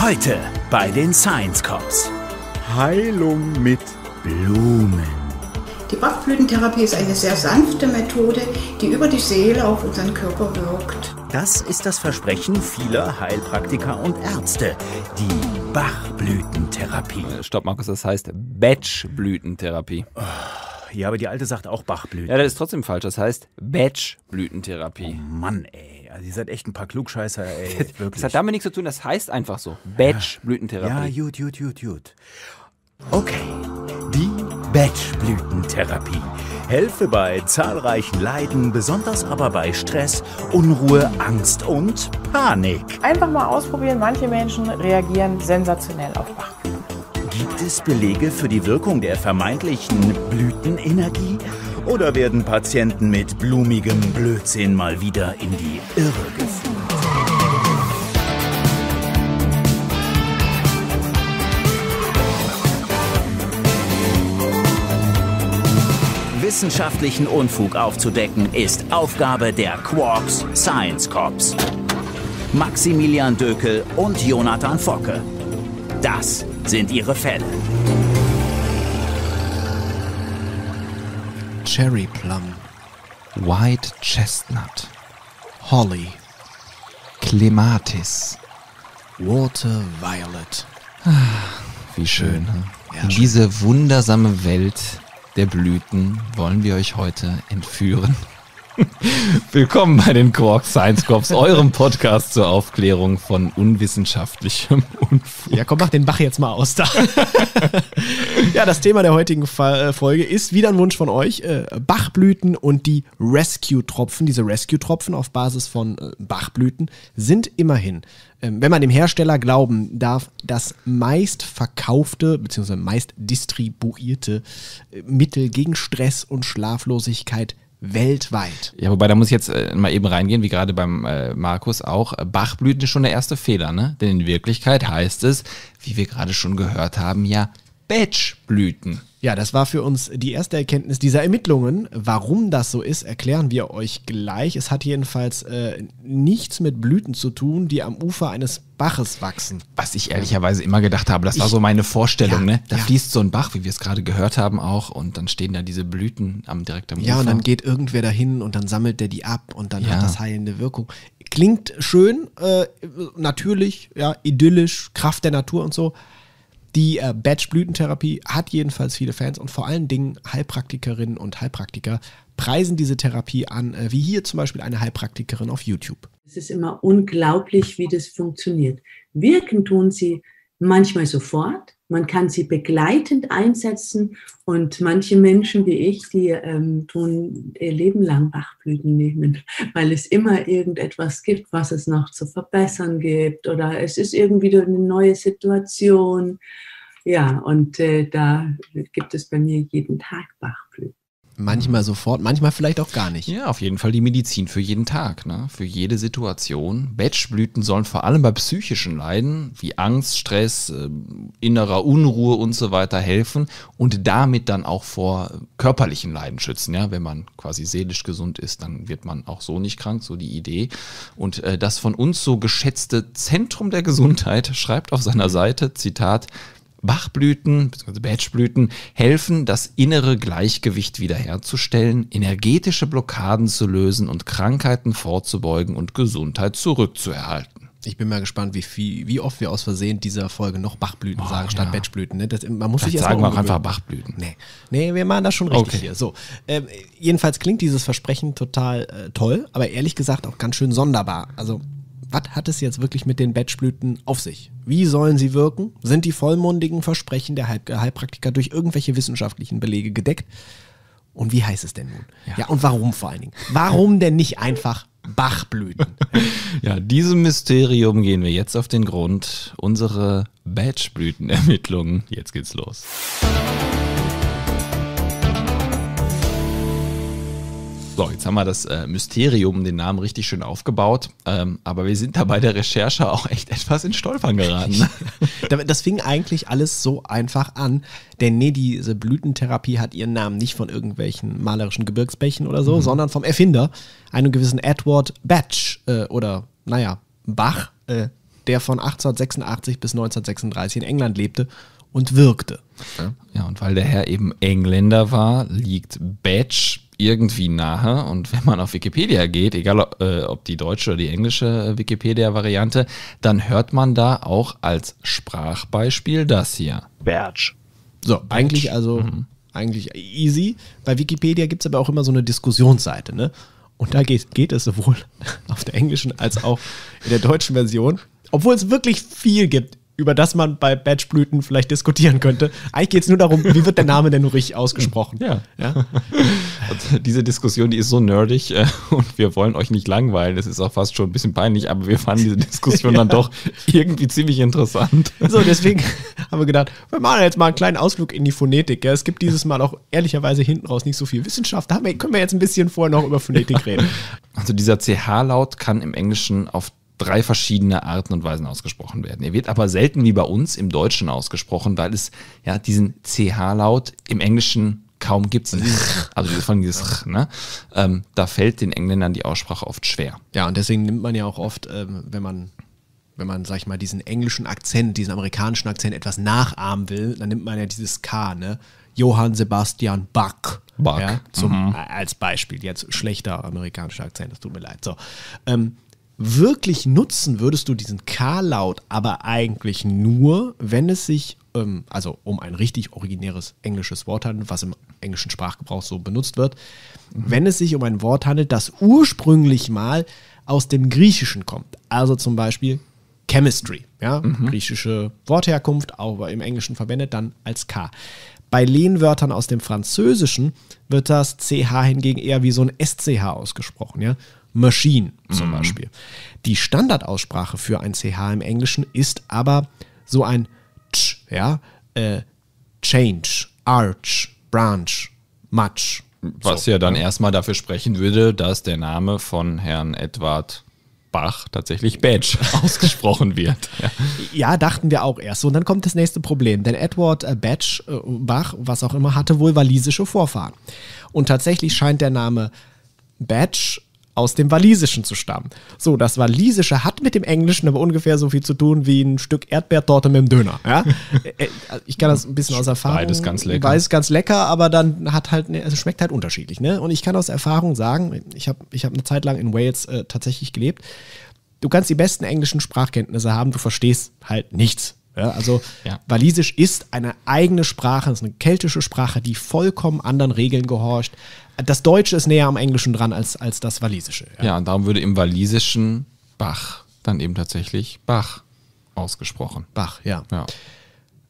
Heute bei den Science Cops. Heilung mit Blumen. Die Bachblütentherapie ist eine sehr sanfte Methode, die über die Seele auf unseren Körper wirkt. Das ist das Versprechen vieler Heilpraktiker und Ärzte. Die Bachblütentherapie. Stopp, Markus, das heißt Batchblütentherapie. Ja, aber die Alte sagt auch Bachblüten. Ja, das ist trotzdem falsch. Das heißt Batchblütentherapie. Mann, ey. Also ihr seid echt ein paar Klugscheißer, ey. Das Wirklich. hat damit nichts zu tun, das heißt einfach so. Batchblütentherapie. Ja, gut, gut, gut, gut. Okay, die Batchblütentherapie. Helfe bei zahlreichen Leiden, besonders aber bei Stress, Unruhe, Angst und Panik. Einfach mal ausprobieren. Manche Menschen reagieren sensationell auf Bachblüten. Gibt es Belege für die Wirkung der vermeintlichen Blütenenergie? Oder werden Patienten mit blumigem Blödsinn mal wieder in die Irre geführt? Wissenschaftlichen Unfug aufzudecken ist Aufgabe der Quarks Science Cops. Maximilian Dökel und Jonathan Focke. Das sind ihre Fälle. Cherry Plum, White Chestnut, Holly, Clematis, Water Violet. Wie schön. ne? Ja, In diese wundersame Welt der Blüten wollen wir euch heute entführen. Willkommen bei den Quark Science Cops, eurem Podcast zur Aufklärung von unwissenschaftlichem Unfug. Ja, komm, mach den Bach jetzt mal aus da. ja, das Thema der heutigen äh, Folge ist wieder ein Wunsch von euch. Äh, Bachblüten und die Rescue-Tropfen. Diese Rescue-Tropfen auf Basis von äh, Bachblüten sind immerhin, ähm, wenn man dem Hersteller glauben darf, das meist verkaufte bzw. meist distribuierte Mittel gegen Stress und Schlaflosigkeit weltweit. Ja, wobei da muss ich jetzt äh, mal eben reingehen, wie gerade beim äh, Markus auch. Bachblüten ist schon der erste Fehler, ne? Denn in Wirklichkeit heißt es, wie wir gerade schon gehört haben, ja Batchblüten. Ja, das war für uns die erste Erkenntnis dieser Ermittlungen. Warum das so ist, erklären wir euch gleich. Es hat jedenfalls äh, nichts mit Blüten zu tun, die am Ufer eines Baches wachsen. Was ich ehrlicherweise immer gedacht habe, das war so meine Vorstellung, Ja, ne? Da ja. fließt so ein Bach, wie wir es gerade gehört haben auch, und dann stehen da diese Blüten am direkt am Ja, Ufer. und dann geht irgendwer dahin und dann sammelt der die ab und dann Ja. hat das heilende Wirkung. Klingt schön, äh, natürlich, ja, idyllisch, Kraft der Natur und so. Die äh, Batch-Blütentherapie hat jedenfalls viele Fans und vor allen Dingen Heilpraktikerinnen und Heilpraktiker preisen diese Therapie an, äh, wie hier zum Beispiel eine Heilpraktikerin auf YouTube. Es ist immer unglaublich, wie das funktioniert. Wirken tun sie manchmal sofort. Man kann sie begleitend einsetzen und manche Menschen wie ich, die ähm, tun ihr Leben lang Bachblüten nehmen, weil es immer irgendetwas gibt, was es noch zu verbessern gibt oder es ist irgendwie eine neue Situation. Ja, und äh, da gibt es bei mir jeden Tag Bachblüten. Manchmal sofort, manchmal vielleicht auch gar nicht. Ja, auf jeden Fall die Medizin für jeden Tag, ne? für jede Situation. Batchblüten sollen vor allem bei psychischen Leiden wie Angst, Stress, äh, innerer Unruhe und so weiter helfen und damit dann auch vor körperlichen Leiden schützen. Ja? Wenn man quasi seelisch gesund ist, dann wird man auch so nicht krank, so die Idee. Und äh, das von uns so geschätzte Zentrum der Gesundheit schreibt auf seiner Seite, Zitat, Bachblüten bzw. Batchblüten helfen, das innere Gleichgewicht wiederherzustellen, energetische Blockaden zu lösen und Krankheiten vorzubeugen und Gesundheit zurückzuerhalten. Ich bin mal gespannt, wie, viel, wie oft wir aus Versehen dieser Folge noch Bachblüten Oh, sagen statt ja. Batchblüten. Ne? Das, man muss Vielleicht sich sagen mal wir auch einfach. Bachblüten. Nee. nee, wir machen das schon richtig Okay. hier. So, ähm, jedenfalls klingt dieses Versprechen total äh, toll, aber ehrlich gesagt auch ganz schön sonderbar. Also, was hat es jetzt wirklich mit den Batchblüten auf sich? Wie sollen sie wirken? Sind die vollmundigen Versprechen der Heil Heilpraktiker durch irgendwelche wissenschaftlichen Belege gedeckt? Und wie heißt es denn nun? Ja, und warum vor allen Dingen? Warum denn nicht einfach Bachblüten? Ja, diesem Mysterium gehen wir jetzt auf den Grund. Unsere Batchblütenermittlungen. Jetzt geht's los. So, jetzt haben wir das äh, Mysterium, den Namen richtig schön aufgebaut. Ähm, aber wir sind da bei der Recherche auch echt etwas in Stolpern geraten. Da- Das fing eigentlich alles so einfach an, denn nee, diese Blütentherapie hat ihren Namen nicht von irgendwelchen malerischen Gebirgsbächen oder so, sondern vom Erfinder, einem gewissen Edward Batch äh, oder, naja, Bach, äh, der von 1886 bis 1936 in England lebte und wirkte. Ja, und weil der Herr eben Engländer war, liegt Badge irgendwie nahe. Und wenn man auf Wikipedia geht, egal äh, ob die deutsche oder die englische äh, Wikipedia-Variante, dann hört man da auch als Sprachbeispiel das hier. Badge. So, eigentlich also eigentlich easy. Bei Wikipedia gibt es aber auch immer so eine Diskussionsseite, ne? Und da geht, geht es sowohl auf der englischen als auch in der deutschen Version, obwohl es wirklich viel gibt, über das man bei Badgeblüten vielleicht diskutieren könnte. Eigentlich geht es nur darum, wie wird der Name denn nur richtig ausgesprochen? Ja. ja? Also diese Diskussion, die ist so nerdig äh, und wir wollen euch nicht langweilen. Es ist auch fast schon ein bisschen peinlich, aber wir fanden diese Diskussion dann doch irgendwie ziemlich interessant. So, deswegen haben wir gedacht, wir machen jetzt mal einen kleinen Ausflug in die Phonetik. Ja? Es gibt dieses Mal auch ehrlicherweise hinten raus nicht so viel Wissenschaft. Da können wir jetzt ein bisschen vorher noch über Phonetik reden. Also dieser CH-Laut kann im Englischen auf drei verschiedene Arten und Weisen ausgesprochen werden. Er wird aber selten wie bei uns im Deutschen ausgesprochen, weil es ja diesen CH-Laut im Englischen kaum gibt. Also dieses von dieses ne? ähm, da fällt den Engländern die Aussprache oft schwer. Ja, und deswegen nimmt man ja auch oft, ähm, wenn man wenn man, sag ich mal, diesen englischen Akzent, diesen amerikanischen Akzent etwas nachahmen will, dann nimmt man ja dieses K, ne? Johann Sebastian Bach. Bach. Ja, zum, Als Beispiel. Jetzt schlechter amerikanischer Akzent, das tut mir leid. So. Ähm, wirklich nutzen würdest du diesen K-Laut aber eigentlich nur, wenn es sich, ähm, also um ein richtig originäres englisches Wort handelt, was im englischen Sprachgebrauch so benutzt wird, wenn es sich um ein Wort handelt, das ursprünglich mal aus dem Griechischen kommt. Also zum Beispiel Chemistry, ja, griechische Wortherkunft, aber im Englischen verwendet dann als K. Bei Lehnwörtern aus dem Französischen wird das CH hingegen eher wie so ein SCH ausgesprochen, ja. Machine zum Beispiel. Die Standardaussprache für ein CH im Englischen ist aber so ein Ch, ja, äh, Change, Arch, Branch, Much. Was ja dann erstmal dafür sprechen würde, dass der Name von Herrn Edward Bach tatsächlich Badge ausgesprochen wird. Ja. Ja, dachten wir auch erst. So, und dann kommt das nächste Problem. Denn Edward äh, Batch, äh, Bach, was auch immer, hatte wohl walisische Vorfahren. Und tatsächlich scheint der Name Batch aus dem Walisischen zu stammen. So, das Walisische hat mit dem Englischen aber ungefähr so viel zu tun wie ein Stück Erdbeertorte mit dem Döner. Ja? Äh, äh, ich kann das ein bisschen aus Erfahrung. Beides ganz lecker. Beides ganz lecker, aber dann hat halt, ne, also schmeckt halt unterschiedlich. Ne? Und ich kann aus Erfahrung sagen, ich habe ich hab eine Zeit lang in Wales äh, tatsächlich gelebt. Du kannst die besten englischen Sprachkenntnisse haben, du verstehst halt nichts. Ja, also Ja. Walisisch ist eine eigene Sprache, ist eine keltische Sprache, die vollkommen anderen Regeln gehorcht. Das Deutsche ist näher am Englischen dran als, als das Walisische. Ja. ja, und darum würde im Walisischen Bach dann eben tatsächlich Bach ausgesprochen. Bach, ja. Ja.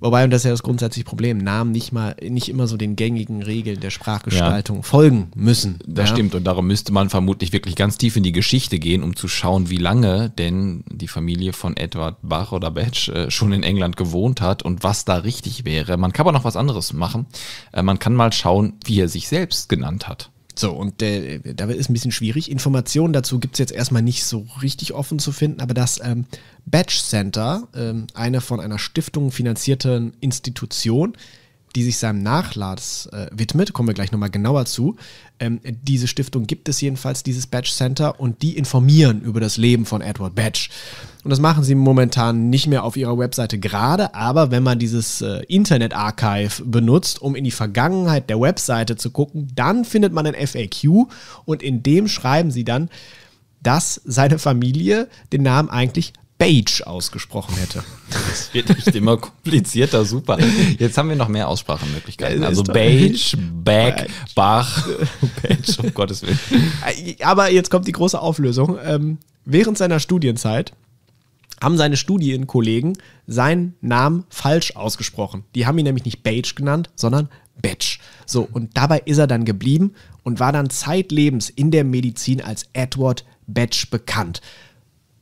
Wobei, und das ist ja das grundsätzliche Problem, Namen nicht mal, nicht immer so den gängigen Regeln der Sprachgestaltung folgen müssen. Das ja. stimmt und darum müsste man vermutlich wirklich ganz tief in die Geschichte gehen, um zu schauen, wie lange denn die Familie von Edward Bach oder Batch äh, schon in England gewohnt hat und was da richtig wäre. Man kann aber noch was anderes machen. Äh, man kann mal schauen, wie er sich selbst genannt hat. So, und äh, da ist ein bisschen schwierig. Informationen dazu gibt es jetzt erstmal nicht so richtig offen zu finden, aber das ähm, Batch Center, ähm, eine von einer Stiftung finanzierte Institution, die sich seinem Nachlass äh, widmet, kommen wir gleich nochmal genauer zu. Ähm, diese Stiftung gibt es jedenfalls, dieses Batch Center, und die informieren über das Leben von Edward Batch. Und das machen sie momentan nicht mehr auf ihrer Webseite gerade, aber wenn man dieses äh, Internet Archive benutzt, um in die Vergangenheit der Webseite zu gucken, dann findet man ein FAQ und in dem schreiben sie dann, dass seine Familie den Namen eigentlich Page ausgesprochen hätte. Das wird echt immer komplizierter, super. Jetzt haben wir noch mehr Aussprachemöglichkeiten. Also Beige, Back, Bach, Page, um Gottes Willen. Aber jetzt kommt die große Auflösung. Ähm, während seiner Studienzeit haben seine Studienkollegen seinen Namen falsch ausgesprochen. Die haben ihn nämlich nicht Page genannt, sondern Batch. So, und dabei ist er dann geblieben und war dann zeitlebens in der Medizin als Edward Batch bekannt.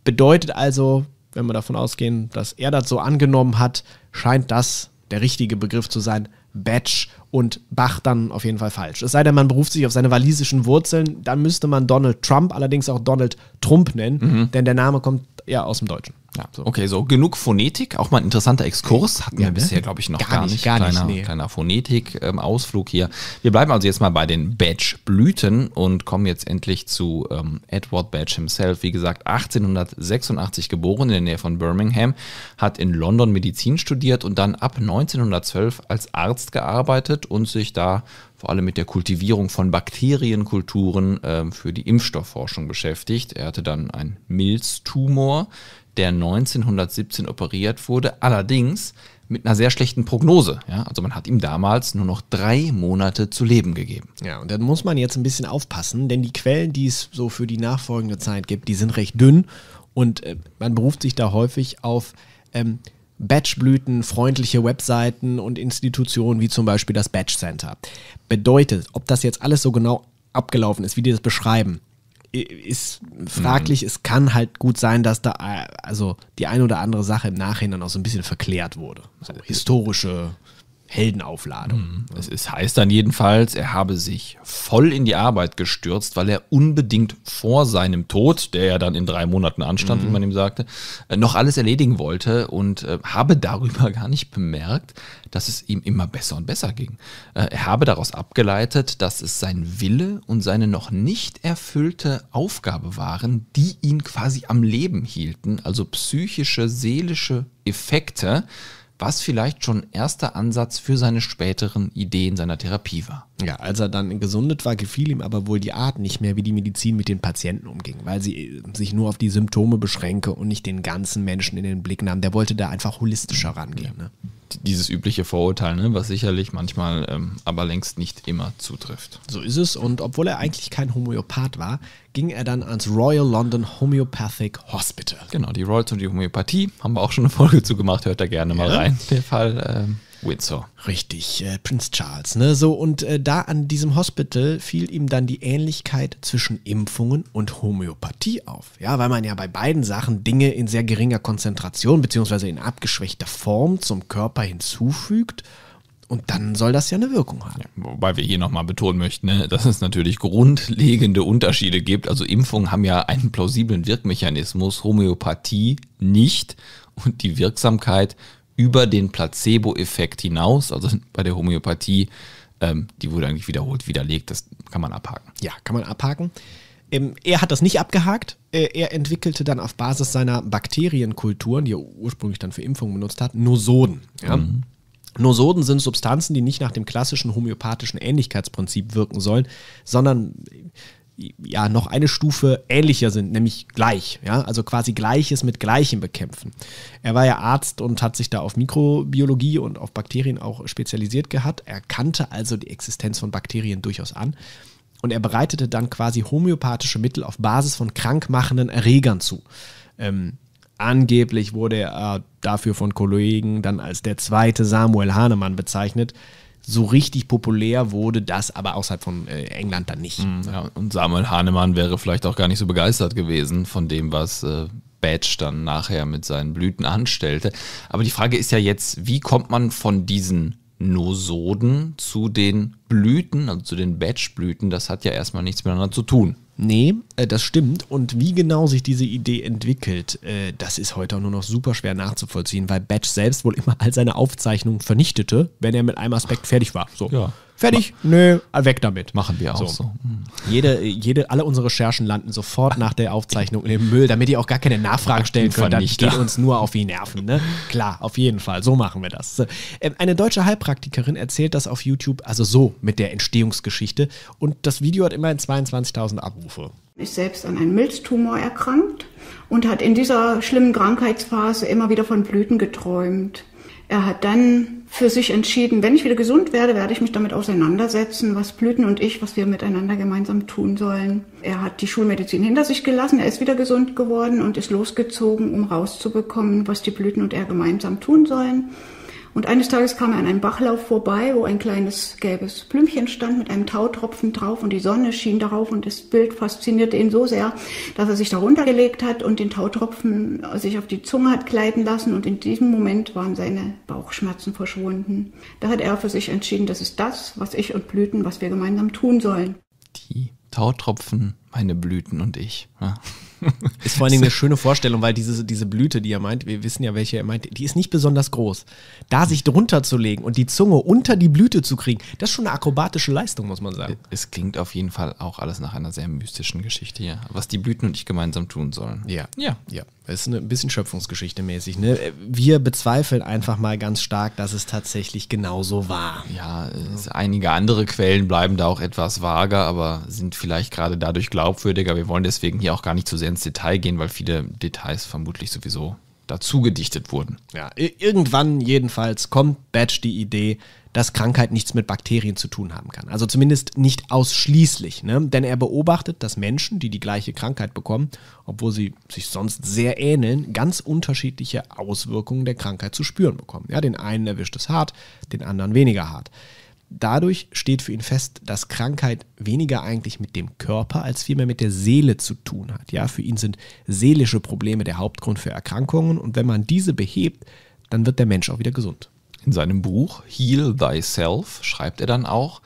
Bedeutet also, wenn wir davon ausgehen, dass er das so angenommen hat, scheint das der richtige Begriff zu sein, Batch und Bach dann auf jeden Fall falsch. Es sei denn, man beruft sich auf seine walisischen Wurzeln, dann müsste man Donald Trump allerdings auch Donald Trump nennen, denn der Name kommt ja aus dem Deutschen. Ja, okay, so genug Phonetik, auch mal ein interessanter Exkurs, hatten Ja, wir ne? bisher, glaube ich, noch Gar gar, nicht, nicht. gar nicht, kleiner, nee. kleiner Phonetik-Ausflug hier. Wir bleiben also jetzt mal bei den Badge-Blüten und kommen jetzt endlich zu ähm, Edward Badge himself. Wie gesagt, 1886 geboren in der Nähe von Birmingham, hat in London Medizin studiert und dann ab 1912 als Arzt gearbeitet und sich da vor allem mit der Kultivierung von Bakterienkulturen ähm, für die Impfstoffforschung beschäftigt. Er hatte dann einen Milztumor, der 1917 operiert wurde, allerdings mit einer sehr schlechten Prognose. Ja? Also man hat ihm damals nur noch drei Monate zu leben gegeben. Ja, und dann muss man jetzt ein bisschen aufpassen, denn die Quellen, die es so für die nachfolgende Zeit gibt, die sind recht dünn und äh, man beruft sich da häufig auf ähm, Batchblüten, freundliche Webseiten und Institutionen wie zum Beispiel das Batch Center. Bedeutet, ob das jetzt alles so genau abgelaufen ist, wie die das beschreiben, ist fraglich. Es kann halt gut sein, dass da äh, also die eine oder andere Sache im Nachhinein auch so ein bisschen verklärt wurde. So historische Heldenaufladung. Es, es heißt dann jedenfalls, er habe sich voll in die Arbeit gestürzt, weil er unbedingt vor seinem Tod, der ja dann in drei Monaten anstand, wie man ihm sagte, äh, noch alles erledigen wollte und äh, habe darüber gar nicht bemerkt, dass es ihm immer besser und besser ging. Äh, er habe daraus abgeleitet, dass es sein Wille und seine noch nicht erfüllte Aufgabe waren, die ihn quasi am Leben hielten, also psychische, seelische Effekte, was vielleicht schon erster Ansatz für seine späteren Ideen seiner Therapie war. Ja, als er dann gesundet war, gefiel ihm aber wohl die Art nicht mehr, wie die Medizin mit den Patienten umging, weil sie äh, sich nur auf die Symptome beschränke und nicht den ganzen Menschen in den Blick nahm. Der wollte da einfach holistischer rangehen. Ne? Dieses übliche Vorurteil, ne, was sicherlich manchmal ähm, aber längst nicht immer zutrifft. So ist es. Und obwohl er eigentlich kein Homöopath war, ging er dann ans Royal London Homeopathic Hospital. Genau, die Royals und die Homöopathie haben wir auch schon eine Folge zu gemacht, hört da gerne mal Ja. rein. Der Fall ähm, Windsor. Richtig, äh, Prince Charles. Ne? So, und äh, da an diesem Hospital fiel ihm dann die Ähnlichkeit zwischen Impfungen und Homöopathie auf. Ja, weil man ja bei beiden Sachen Dinge in sehr geringer Konzentration beziehungsweise in abgeschwächter Form zum Körper hinzufügt. Und dann soll das ja eine Wirkung haben. Wobei wir hier nochmal betonen möchten, ne, dass es natürlich grundlegende Unterschiede gibt. Also Impfungen haben ja einen plausiblen Wirkmechanismus, Homöopathie nicht. Und die Wirksamkeit über den Placebo-Effekt hinaus, also bei der Homöopathie, ähm, die wurde eigentlich wiederholt widerlegt, das kann man abhaken. Ja, kann man abhaken. Ähm, er hat das nicht abgehakt. Äh, er entwickelte dann auf Basis seiner Bakterienkulturen, die er ursprünglich dann für Impfungen benutzt hat, Nosoden. Ja? Nosoden sind Substanzen, die nicht nach dem klassischen homöopathischen Ähnlichkeitsprinzip wirken sollen, sondern ja noch eine Stufe ähnlicher sind, nämlich gleich. Ja? Also quasi Gleiches mit Gleichem bekämpfen. Er war ja Arzt und hat sich da auf Mikrobiologie und auf Bakterien auch spezialisiert gehabt. Er kannte also die Existenz von Bakterien durchaus an. Und er bereitete dann quasi homöopathische Mittel auf Basis von krankmachenden Erregern zu. Ähm, angeblich wurde er dafür von Kollegen dann als der zweite Samuel Hahnemann bezeichnet. So richtig populär wurde das aber außerhalb von äh, England dann nicht. Ja, und Samuel Hahnemann wäre vielleicht auch gar nicht so begeistert gewesen von dem, was äh, Badge dann nachher mit seinen Blüten anstellte. Aber die Frage ist ja jetzt, wie kommt man von diesen Nosoden zu den Blüten, also zu den Badge-Blüten? Das hat ja erstmal nichts miteinander zu tun. Nee, äh, das stimmt. Und wie genau sich diese Idee entwickelt, äh, das ist heute auch nur noch super schwer nachzuvollziehen, weil Batch selbst wohl immer all seine Aufzeichnungen vernichtete, wenn er mit einem Aspekt fertig war. So. Ja. Fertig? Nö, weg damit. Machen wir auch so. Jede, jede, alle unsere Recherchen landen sofort nach der Aufzeichnung in den Müll, damit ihr auch gar keine Nachfragen stellen könnt. Das geht uns nur auf die Nerven, ne? Klar, auf jeden Fall. So machen wir das. So, ähm, Eine deutsche Heilpraktikerin erzählt das auf YouTube, also so mit der Entstehungsgeschichte. Und das Video hat immerhin 22.000 Abrufe. ist selbst an einem Milztumor erkrankt und hat in dieser schlimmen Krankheitsphase immer wieder von Blüten geträumt. Er hat dann für sich entschieden, wenn ich wieder gesund werde, werde ich mich damit auseinandersetzen, was Blüten und ich, was wir miteinander gemeinsam tun sollen. Er hat die Schulmedizin hinter sich gelassen, er ist wieder gesund geworden und ist losgezogen, um rauszubekommen, was die Blüten und er gemeinsam tun sollen. Und eines Tages kam er an einem Bachlauf vorbei, wo ein kleines gelbes Blümchen stand mit einem Tautropfen drauf und die Sonne schien darauf und das Bild faszinierte ihn so sehr, dass er sich darunter gelegt hat und den Tautropfen sich auf die Zunge hat gleiten lassen und in diesem Moment waren seine Bauchschmerzen verschwunden. Da hat er für sich entschieden, das ist das, was ich und Blüten, was wir gemeinsam tun sollen. Die Tautropfen, meine Blüten und ich. Ja. Ist vor allen Dingen eine schöne Vorstellung, weil diese, diese Blüte, die er meint, wir wissen ja, welche er meint, die ist nicht besonders groß. Da sich drunter zu legen und die Zunge unter die Blüte zu kriegen, das ist schon eine akrobatische Leistung, muss man sagen. Es klingt auf jeden Fall auch alles nach einer sehr mystischen Geschichte hier, was die Blüten und ich gemeinsam tun sollen. Ja. Ja. Ja. Das ist ein bisschen Schöpfungsgeschichte mäßig. Ne? Wir bezweifeln einfach mal ganz stark, dass es tatsächlich genauso war. Ja, es, einige andere Quellen bleiben da auch etwas vager, aber sind vielleicht gerade dadurch glaubwürdiger. Wir wollen deswegen hier auch gar nicht zu sehr ins Detail gehen, weil viele Details vermutlich sowieso dazu gedichtet wurden. Ja, irgendwann jedenfalls kommt Batch die Idee, dass Krankheit nichts mit Bakterien zu tun haben kann. Also zumindest nicht ausschließlich. Ne? Denn er beobachtet, dass Menschen, die die gleiche Krankheit bekommen, obwohl sie sich sonst sehr ähneln, ganz unterschiedliche Auswirkungen der Krankheit zu spüren bekommen. Ja, den einen erwischt es hart, den anderen weniger hart. Dadurch steht für ihn fest, dass Krankheit weniger eigentlich mit dem Körper als vielmehr mit der Seele zu tun hat. Ja, für ihn sind seelische Probleme der Hauptgrund für Erkrankungen und wenn man diese behebt, dann wird der Mensch auch wieder gesund. In seinem Buch Heal Thyself schreibt er dann auch,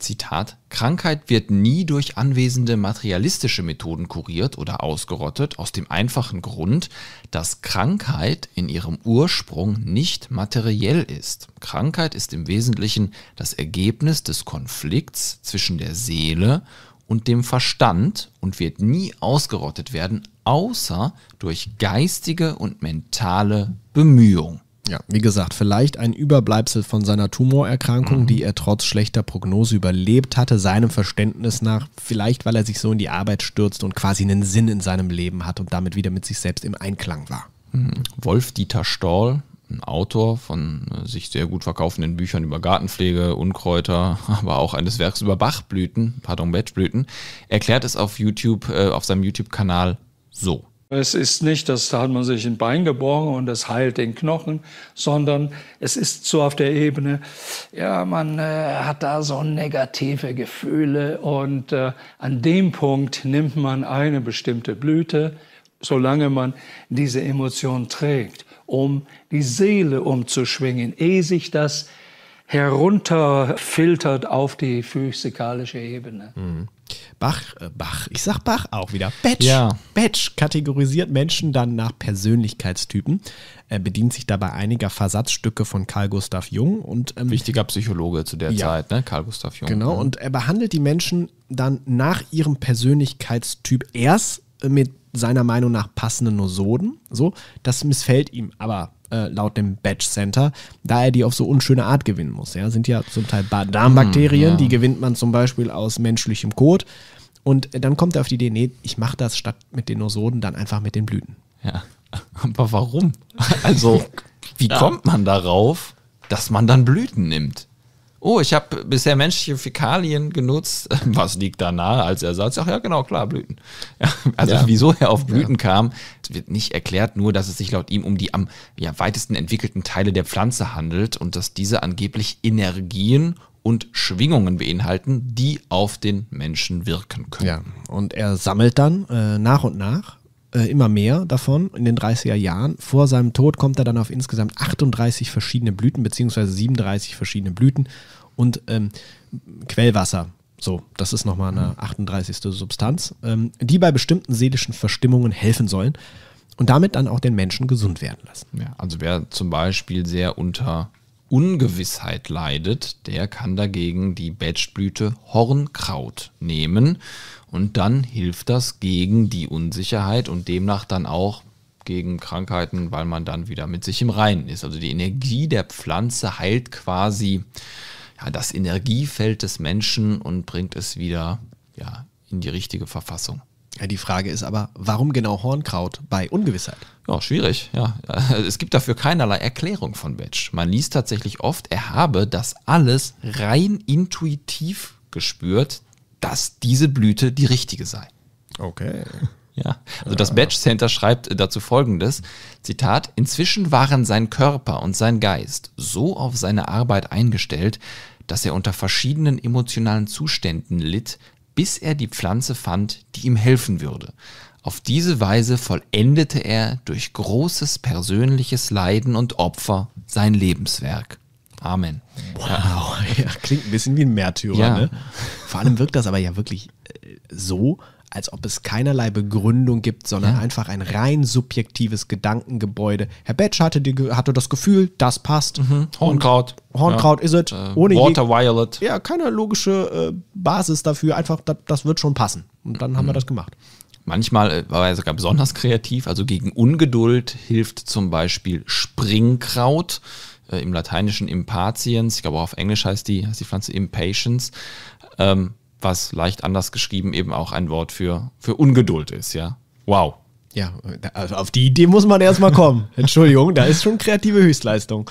Zitat, Krankheit wird nie durch anwesende materialistische Methoden kuriert oder ausgerottet, aus dem einfachen Grund, dass Krankheit in ihrem Ursprung nicht materiell ist. Krankheit ist im Wesentlichen das Ergebnis des Konflikts zwischen der Seele und dem Verstand und wird nie ausgerottet werden, außer durch geistige und mentale Bemühung. Ja, wie gesagt, vielleicht ein Überbleibsel von seiner Tumorerkrankung, mhm. die er trotz schlechter Prognose überlebt hatte, seinem Verständnis nach, vielleicht weil er sich so in die Arbeit stürzt und quasi einen Sinn in seinem Leben hat und damit wieder mit sich selbst im Einklang war. Mhm. Wolf-Dieter Storl, ein Autor von äh, sich sehr gut verkaufenden Büchern über Gartenpflege, Unkräuter, aber auch eines Werks über Bachblüten, pardon, Batchblüten, erklärt es auf YouTube, äh, auf seinem YouTube-Kanal so. Es ist nicht, dass da hat man sich ein Bein gebrochen und es heilt den Knochen, sondern es ist so auf der Ebene, ja, man äh, hat da so negative Gefühle und äh, an dem Punkt nimmt man eine bestimmte Blüte, solange man diese Emotion trägt, um die Seele umzuschwingen, ehe sich das herunterfiltert auf die physikalische Ebene. Mhm. Bach, äh, Bach, ich sag Bach auch wieder. Batch. Ja. Batch kategorisiert Menschen dann nach Persönlichkeitstypen. Er bedient sich dabei einiger Versatzstücke von Carl Gustav Jung und ähm, wichtiger Psychologe zu der ja. Zeit, ne? Carl Gustav Jung. Genau, und er behandelt die Menschen dann nach ihrem Persönlichkeitstyp erst mit seiner Meinung nach passenden Nosoden. So, das missfällt ihm aber äh, laut dem Batch Center, da er die auf so unschöne Art gewinnen muss. Ja, sind ja zum Teil Darmbakterien, mm, ja. die gewinnt man zum Beispiel aus menschlichem Kot. Und dann kommt er auf die Idee, nee, ich mache das statt mit den Nosoden dann einfach mit den Blüten. Ja, aber warum? Also, wie ja. kommt man darauf, dass man dann Blüten nimmt? Oh, ich habe bisher menschliche Fäkalien genutzt. Was liegt da nahe als Ersatz? Ach ja, genau, klar, Blüten. Ja, also ja. wieso er auf Blüten ja. kam, wird nicht erklärt, nur dass es sich laut ihm um die am weitesten entwickelten Teile der Pflanze handelt und dass diese angeblich Energien und Schwingungen beinhalten, die auf den Menschen wirken können. Ja, und er sammelt dann äh, nach und nach äh, immer mehr davon in den 30er Jahren. Vor seinem Tod kommt er dann auf insgesamt 38 verschiedene Blüten, beziehungsweise 37 verschiedene Blüten und ähm, Quellwasser. So, das ist nochmal eine 38. Substanz, ähm, die bei bestimmten seelischen Verstimmungen helfen sollen und damit dann auch den Menschen gesund werden lassen. Ja, also wer zum Beispiel sehr unter Ungewissheit leidet, der kann dagegen die Batchblüte Hornkraut nehmen und dann hilft das gegen die Unsicherheit und demnach dann auch gegen Krankheiten, weil man dann wieder mit sich im Reinen ist. Also die Energie der Pflanze heilt quasi ja, das Energiefeld des Menschen und bringt es wieder ja, in die richtige Verfassung. Ja, die Frage ist aber, warum genau Hornkraut bei Ungewissheit? Ja, schwierig, ja. Es gibt dafür keinerlei Erklärung von Batch. Man liest tatsächlich oft, er habe das alles rein intuitiv gespürt, dass diese Blüte die richtige sei. Okay. Ja, also das Badge Center schreibt dazu folgendes: Zitat: Inzwischen waren sein Körper und sein Geist so auf seine Arbeit eingestellt, dass er unter verschiedenen emotionalen Zuständen litt, bis er die Pflanze fand, die ihm helfen würde. Auf diese Weise vollendete er durch großes persönliches Leiden und Opfer sein Lebenswerk. Amen. Wow, ja, klingt ein bisschen wie ein Märtyrer. Ja. Ne? Vor allem wirkt das aber ja wirklich äh, so, als ob es keinerlei Begründung gibt, sondern Ja. einfach ein rein subjektives Gedankengebäude. Herr Betsch hatte, die, hatte das Gefühl, das passt. Hornkraut. Und Hornkraut ist es. Äh, ohne Water Violet. ja, keine logische äh, Basis dafür. Einfach, das, das wird schon passen. Und dann haben wir das gemacht. Manchmal äh, war er sogar besonders kreativ. Also gegen Ungeduld hilft zum Beispiel Springkraut. Äh, Im Lateinischen Impatiens. Ich glaube auch auf Englisch heißt die, heißt die Pflanze Impatience. Ähm, was leicht anders geschrieben eben auch ein Wort für, für Ungeduld ist, ja. Wow. Ja, also auf die Idee muss man erstmal kommen. Entschuldigung, da ist schon kreative Höchstleistung.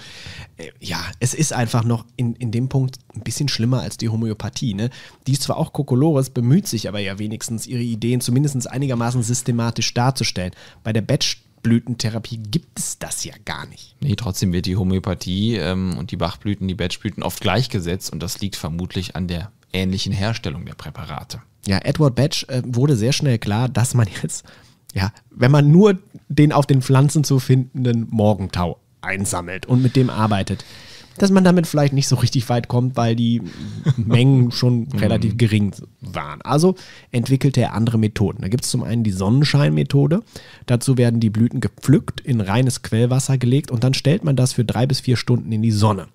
Äh, Ja, es ist einfach noch in, in dem Punkt ein bisschen schlimmer als die Homöopathie. Ne? Die ist zwar auch Kokolores, bemüht sich aber ja wenigstens, ihre Ideen zumindest einigermaßen systematisch darzustellen. Bei der Batchblütentherapie gibt es das ja gar nicht. Nee, trotzdem wird die Homöopathie ähm, und die Bachblüten, die Batchblüten oft gleichgesetzt und das liegt vermutlich an der ähnlichen Herstellung der Präparate. Ja, Edward Batch äh, wurde sehr schnell klar, dass man jetzt, ja, wenn man nur den auf den Pflanzen zu findenden Morgentau einsammelt und mit dem arbeitet, dass man damit vielleicht nicht so richtig weit kommt, weil die Mengen schon relativ gering waren. Also entwickelte er andere Methoden. Da gibt es zum einen die Sonnenscheinmethode. Dazu werden die Blüten gepflückt, in reines Quellwasser gelegt und dann stellt man das für drei bis vier Stunden in die Sonne.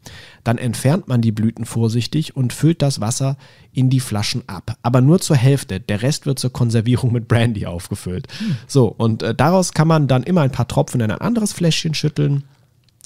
Dann entfernt man die Blüten vorsichtig und füllt das Wasser in die Flaschen ab. Aber nur zur Hälfte. Der Rest wird zur Konservierung mit Brandy aufgefüllt. So, und äh, daraus kann man dann immer ein paar Tropfen in ein anderes Fläschchen schütteln.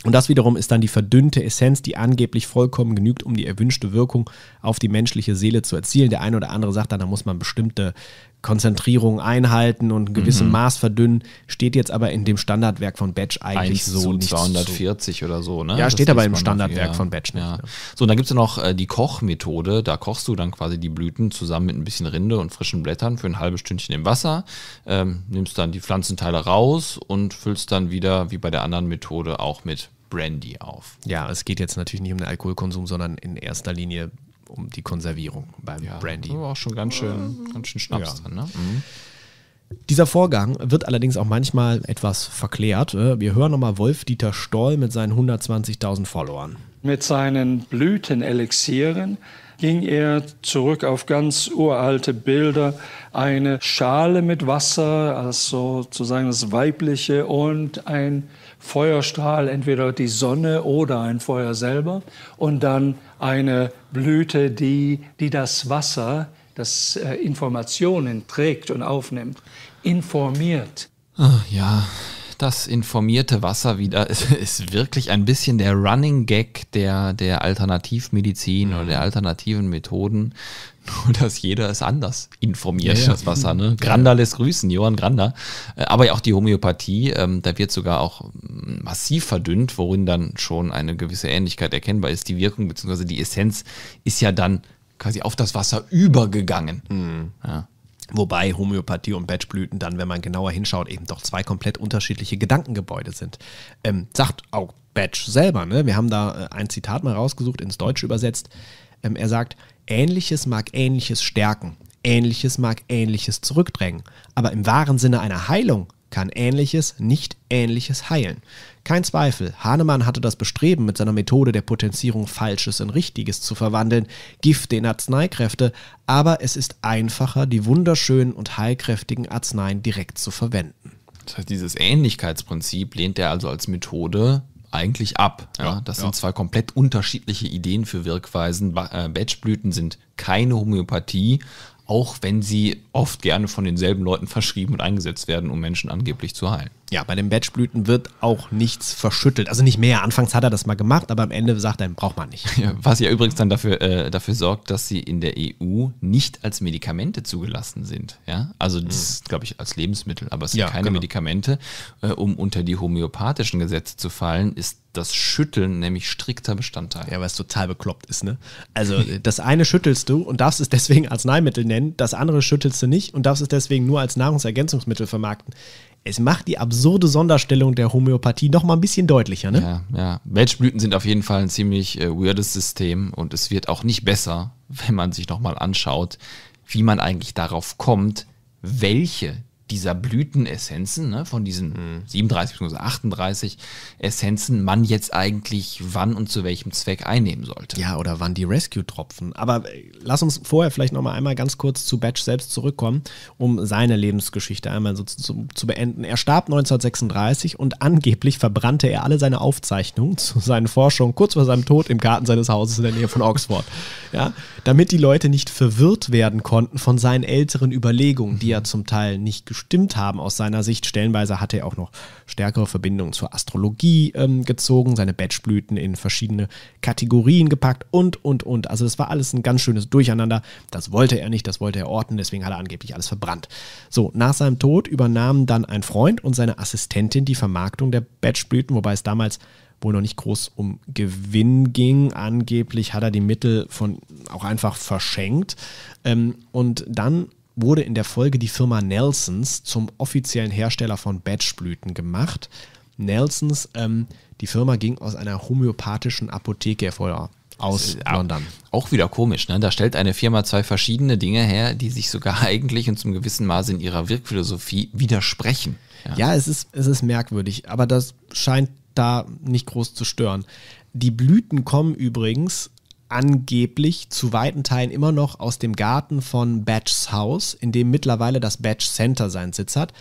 Und das wiederum ist dann die verdünnte Essenz, die angeblich vollkommen genügt, um die erwünschte Wirkung auf die menschliche Seele zu erzielen. Der eine oder andere sagt dann, da muss man bestimmte Konzentrierung einhalten und ein gewisses Maß verdünnen. Steht jetzt aber in dem Standardwerk von Batch eigentlich 1 so nicht 240 oder so, ne? Ja, Das steht aber im Standardwerk noch, von Batch nicht, Ja. ne? So, und dann gibt es ja noch äh, die Kochmethode. Da kochst du dann quasi die Blüten zusammen mit ein bisschen Rinde und frischen Blättern für ein halbes Stündchen im Wasser, ähm, nimmst dann die Pflanzenteile raus und füllst dann wieder, wie bei der anderen Methode, auch mit Brandy auf. Ja, es geht jetzt natürlich nicht um den Alkoholkonsum, sondern in erster Linie um die Konservierung beim Brandy. Aber auch schon ganz schön, ganz schön Schnaps Ja. drin, ne? Mhm. Dieser Vorgang wird allerdings auch manchmal etwas verklärt. Äh, Wir hören nochmal Wolf-Dieter Stoll mit seinen 120.000 Followern. Mit seinen Blütenelixieren ging er zurück auf ganz uralte Bilder. Eine Schale mit Wasser, also sozusagen das Weibliche, und ein Feuerstrahl, entweder die Sonne oder ein Feuer selber. Und dann eine Blüte, die, die das Wasser, das äh, Informationen trägt und aufnimmt, informiert. Ah, ja, das informierte Wasser wieder ist, ist wirklich ein bisschen der Running Gag der, der Alternativmedizin oder der alternativen Methoden. Nur, dass jeder es anders informiert, Ja, das Wasser. Ne? Grander lässt grüßen, Johann Grander. Äh, Aber ja auch die Homöopathie, ähm, da wird sogar auch mm, massiv verdünnt, worin dann schon eine gewisse Ähnlichkeit erkennbar ist. Die Wirkung bzw. die Essenz ist ja dann quasi auf das Wasser übergegangen. Ja. Wobei Homöopathie und Batchblüten dann, wenn man genauer hinschaut, eben doch zwei komplett unterschiedliche Gedankengebäude sind. Ähm, sagt auch Batch selber, ne? Wir haben da äh, ein Zitat mal rausgesucht, ins Deutsche übersetzt. Ähm, er sagt, Ähnliches mag Ähnliches stärken, Ähnliches mag Ähnliches zurückdrängen. Aber im wahren Sinne einer Heilung kann Ähnliches nicht Ähnliches heilen. Kein Zweifel, Hahnemann hatte das Bestreben, mit seiner Methode der Potenzierung Falsches in Richtiges zu verwandeln, Gifte in Arzneikräfte, aber es ist einfacher, die wunderschönen und heilkräftigen Arzneien direkt zu verwenden. Das heißt, dieses Ähnlichkeitsprinzip lehnt er also als Methode eigentlich ab. Ja, das sind zwei komplett unterschiedliche Ideen für Wirkweisen. Äh, Batchblüten sind keine Homöopathie, auch wenn sie oft gerne von denselben Leuten verschrieben und eingesetzt werden, um Menschen angeblich zu heilen. Ja, bei den Batchblüten wird auch nichts verschüttelt. Also nicht mehr. Anfangs hat er das mal gemacht, aber am Ende sagt er, braucht man nicht. Ja, was ja übrigens dann dafür, äh, dafür sorgt, dass sie in der EU nicht als Medikamente zugelassen sind. Ja? Also das ist, glaube ich, als Lebensmittel, aber es sind Ja, keine genau. Medikamente. Äh, um unter die homöopathischen Gesetze zu fallen, ist das Schütteln nämlich strikter Bestandteil. Ja, weil es total bekloppt ist, ne? Also das eine schüttelst du und darfst es deswegen Arzneimittel nennen, das andere schüttelst du nicht und darfst es deswegen nur als Nahrungsergänzungsmittel vermarkten. Es macht die absurde Sonderstellung der Homöopathie noch mal ein bisschen deutlicher, ne? Ja, ja. Batchblüten sind auf jeden Fall ein ziemlich äh, weirdes System und es wird auch nicht besser, wenn man sich nochmal anschaut, wie man eigentlich darauf kommt, welche dieser Blütenessenzen, ne, von diesen 37 bzw. 38 Essenzen man jetzt eigentlich wann und zu welchem Zweck einnehmen sollte. Ja, oder wann die Rescue-Tropfen. Aber äh, lass uns vorher vielleicht noch mal einmal ganz kurz zu Batch selbst zurückkommen, um seine Lebensgeschichte einmal so zu, zu, beenden. Er starb 1936 und angeblich verbrannte er alle seine Aufzeichnungen zu seinen Forschungen kurz vor seinem Tod im Garten seines Hauses in der Nähe von Oxford. Ja, damit die Leute nicht verwirrt werden konnten von seinen älteren Überlegungen, die ja zum Teil nicht gestimmt haben aus seiner Sicht. Stellenweise hatte er auch noch stärkere Verbindungen zur Astrologie ähm, gezogen, seine Batchblüten in verschiedene Kategorien gepackt und, und, und. Also das war alles ein ganz schönes Durcheinander. Das wollte er nicht, das wollte er orten, deswegen hat er angeblich alles verbrannt. So, nach seinem Tod übernahmen dann ein Freund und seine Assistentin die Vermarktung der Batchblüten, wobei es damals wohl noch nicht groß um Gewinn ging. Angeblich hat er die Mittel von auch einfach verschenkt. Ähm, und dann wurde in der Folge die Firma Nelsons zum offiziellen Hersteller von Batchblüten gemacht. Nelsons, ähm, die Firma ging aus einer homöopathischen Apotheke hervor, aus Äh, London. Auch wieder komisch, ne? Da stellt eine Firma zwei verschiedene Dinge her, die sich sogar eigentlich und zum gewissen Maße in ihrer Wirkphilosophie widersprechen. Ja, es, ist, es ist merkwürdig, aber das scheint da nicht groß zu stören. Die Blüten kommen übrigens angeblich zu weiten Teilen immer noch aus dem Garten von Batchs Haus, in dem mittlerweile das Batch Center seinen Sitz hat.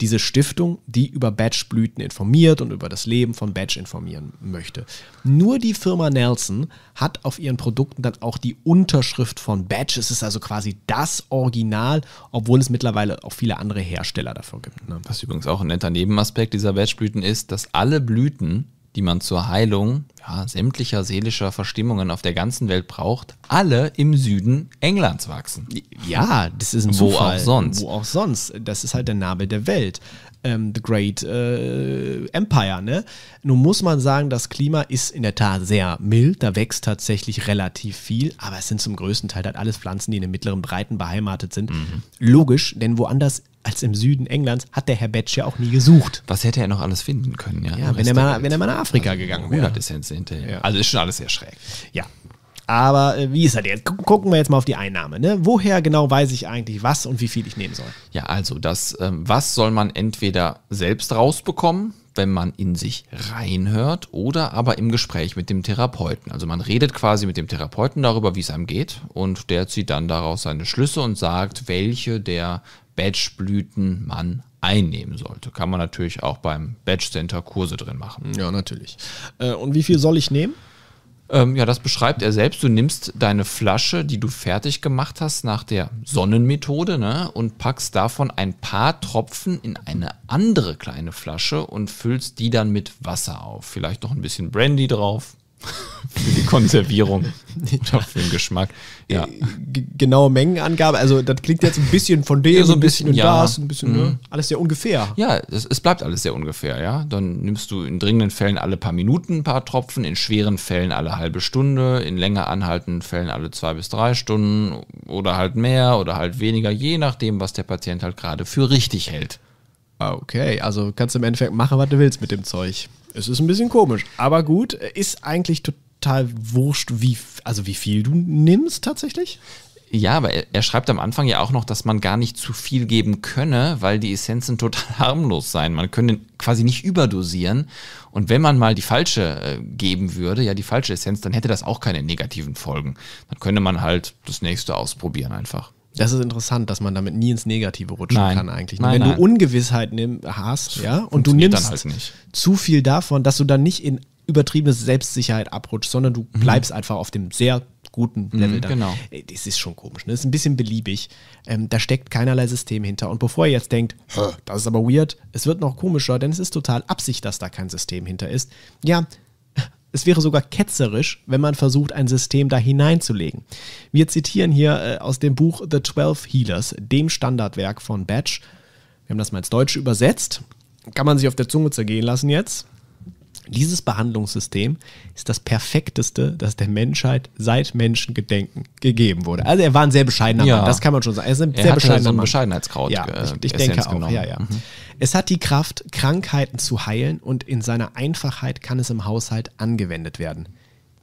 Diese Stiftung, die über Batch-Blüten informiert und über das Leben von Batch informieren möchte. Nur die Firma Nelson hat auf ihren Produkten dann auch die Unterschrift von Batch. Es ist also quasi das Original, obwohl es mittlerweile auch viele andere Hersteller dafür gibt. Ne? Was übrigens auch ein netter Nebenaspekt dieser Batchblüten ist, dass alle Blüten, die man zur Heilung ja, sämtlicher seelischer Verstimmungen auf der ganzen Welt braucht, alle im Süden Englands wachsen. Ja, das ist ein Wo Zufall. auch sonst. Wo auch sonst. Das ist halt der Nabel der Welt. Ähm, the Great äh, Empire, ne? Nun muss man sagen, das Klima ist in der Tat sehr mild. Da wächst tatsächlich relativ viel, aber es sind zum größten Teil halt alles Pflanzen, die in den mittleren Breiten beheimatet sind. Mhm. Logisch, denn woanders als im Süden Englands hat der Herr Batch ja auch nie gesucht. Was hätte er noch alles finden können? Ja, Ja, wenn er mal, wenn er mal nach Afrika gegangen wäre. 100 Essenzen hinterher. Also ist schon alles sehr schräg. Ja. Aber äh, wie ist das jetzt? Gu- Gucken wir jetzt mal auf die Einnahme. Ne? Woher genau weiß ich eigentlich, was und wie viel ich nehmen soll? Ja, also das, ähm, was soll man entweder selbst rausbekommen, wenn man in sich reinhört, oder aber im Gespräch mit dem Therapeuten. Also man redet quasi mit dem Therapeuten darüber, wie es einem geht, und der zieht dann daraus seine Schlüsse und sagt, welche der Batchblüten man einnehmen sollte. Kann man natürlich auch beim Batch Center Kurse drin machen. Ja, natürlich. Äh, und wie viel soll ich nehmen? Ähm, ja, das beschreibt er selbst. Du nimmst deine Flasche, die du fertig gemacht hast nach der Sonnenmethode, ne, und packst davon ein paar Tropfen in eine andere kleine Flasche und füllst die dann mit Wasser auf. Vielleicht noch ein bisschen Brandy drauf. Für die Konservierung oder für den Geschmack. Ja. G genaue Mengenangabe, also das klingt jetzt ein bisschen von dem, Ja, so ein bisschen und ja. das, ein bisschen, ne? alles sehr ungefähr. Ja, es, es bleibt alles sehr ungefähr, ja. Dann nimmst du in dringenden Fällen alle paar Minuten ein paar Tropfen, in schweren Fällen alle halbe Stunde, in länger anhaltenden Fällen alle zwei bis drei Stunden oder halt mehr oder halt weniger, je nachdem, was der Patient halt gerade für richtig hält. Ah, Okay, also kannst du im Endeffekt machen, was du willst mit dem Zeug. Es ist ein bisschen komisch, aber gut, ist eigentlich total wurscht, wie, also wie viel du nimmst tatsächlich. Ja, aber er, schreibt am Anfang ja auch noch, dass man gar nicht zu viel geben könne, weil die Essenzen total harmlos seien. Man könne quasi nicht überdosieren. Und wenn man mal die falsche äh, geben würde, ja, die falsche Essenz, dann hätte das auch keine negativen Folgen. Dann könnte man halt das nächste ausprobieren einfach. Das ist interessant, dass man damit nie ins Negative rutschen Nein. kann eigentlich. Nein, Wenn nein. du Ungewissheit nimm, hast, ja, und du nimmst dann halt nicht. zu viel davon, dass du dann nicht in übertriebene Selbstsicherheit abrutscht, sondern du bleibst einfach auf dem sehr guten Level Mhm, da. genau. Das ist schon komisch, ne? Das ist ein bisschen beliebig. Ähm, da steckt keinerlei System hinter. Und bevor ihr jetzt denkt, "Hä, das ist aber weird, es wird noch komischer, denn es ist total Absicht, dass da kein System hinter ist. Ja, es wäre sogar ketzerisch, wenn man versucht, ein System da hineinzulegen. Wir zitieren hier äh, aus dem Buch The Twelve Healers, dem Standardwerk von Batch. Wir haben das mal ins Deutsche übersetzt. Kann man sich auf der Zunge zergehen lassen jetzt. Dieses Behandlungssystem ist das perfekteste, das der Menschheit seit Menschengedenken gegeben wurde. Also er war ein sehr bescheidener Ja. Mann, das kann man schon sagen. Er ist ein Er sehr bescheidener so ein Mann. Bescheidenheitskraut, Ja, äh, ich, ich denke auch. genommen. Ja, ja. Mhm. Es hat die Kraft, Krankheiten zu heilen und in seiner Einfachheit kann es im Haushalt angewendet werden.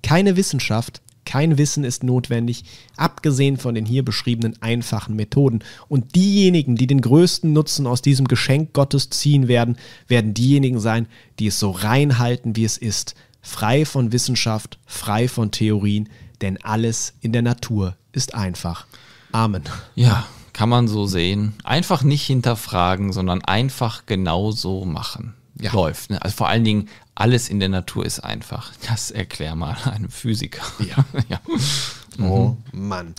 Keine Wissenschaft, kein Wissen ist notwendig, abgesehen von den hier beschriebenen einfachen Methoden. Und diejenigen, die den größten Nutzen aus diesem Geschenk Gottes ziehen werden, werden diejenigen sein, die es so rein halten, wie es ist, frei von Wissenschaft, frei von Theorien, denn alles in der Natur ist einfach. Amen. Ja, kann man so sehen. Einfach nicht hinterfragen, sondern einfach genau so machen. Ja. Läuft. Ne? Also vor allen Dingen, alles in der Natur ist einfach. Das erklär mal einem Physiker. Ja. ja. Oh Mann.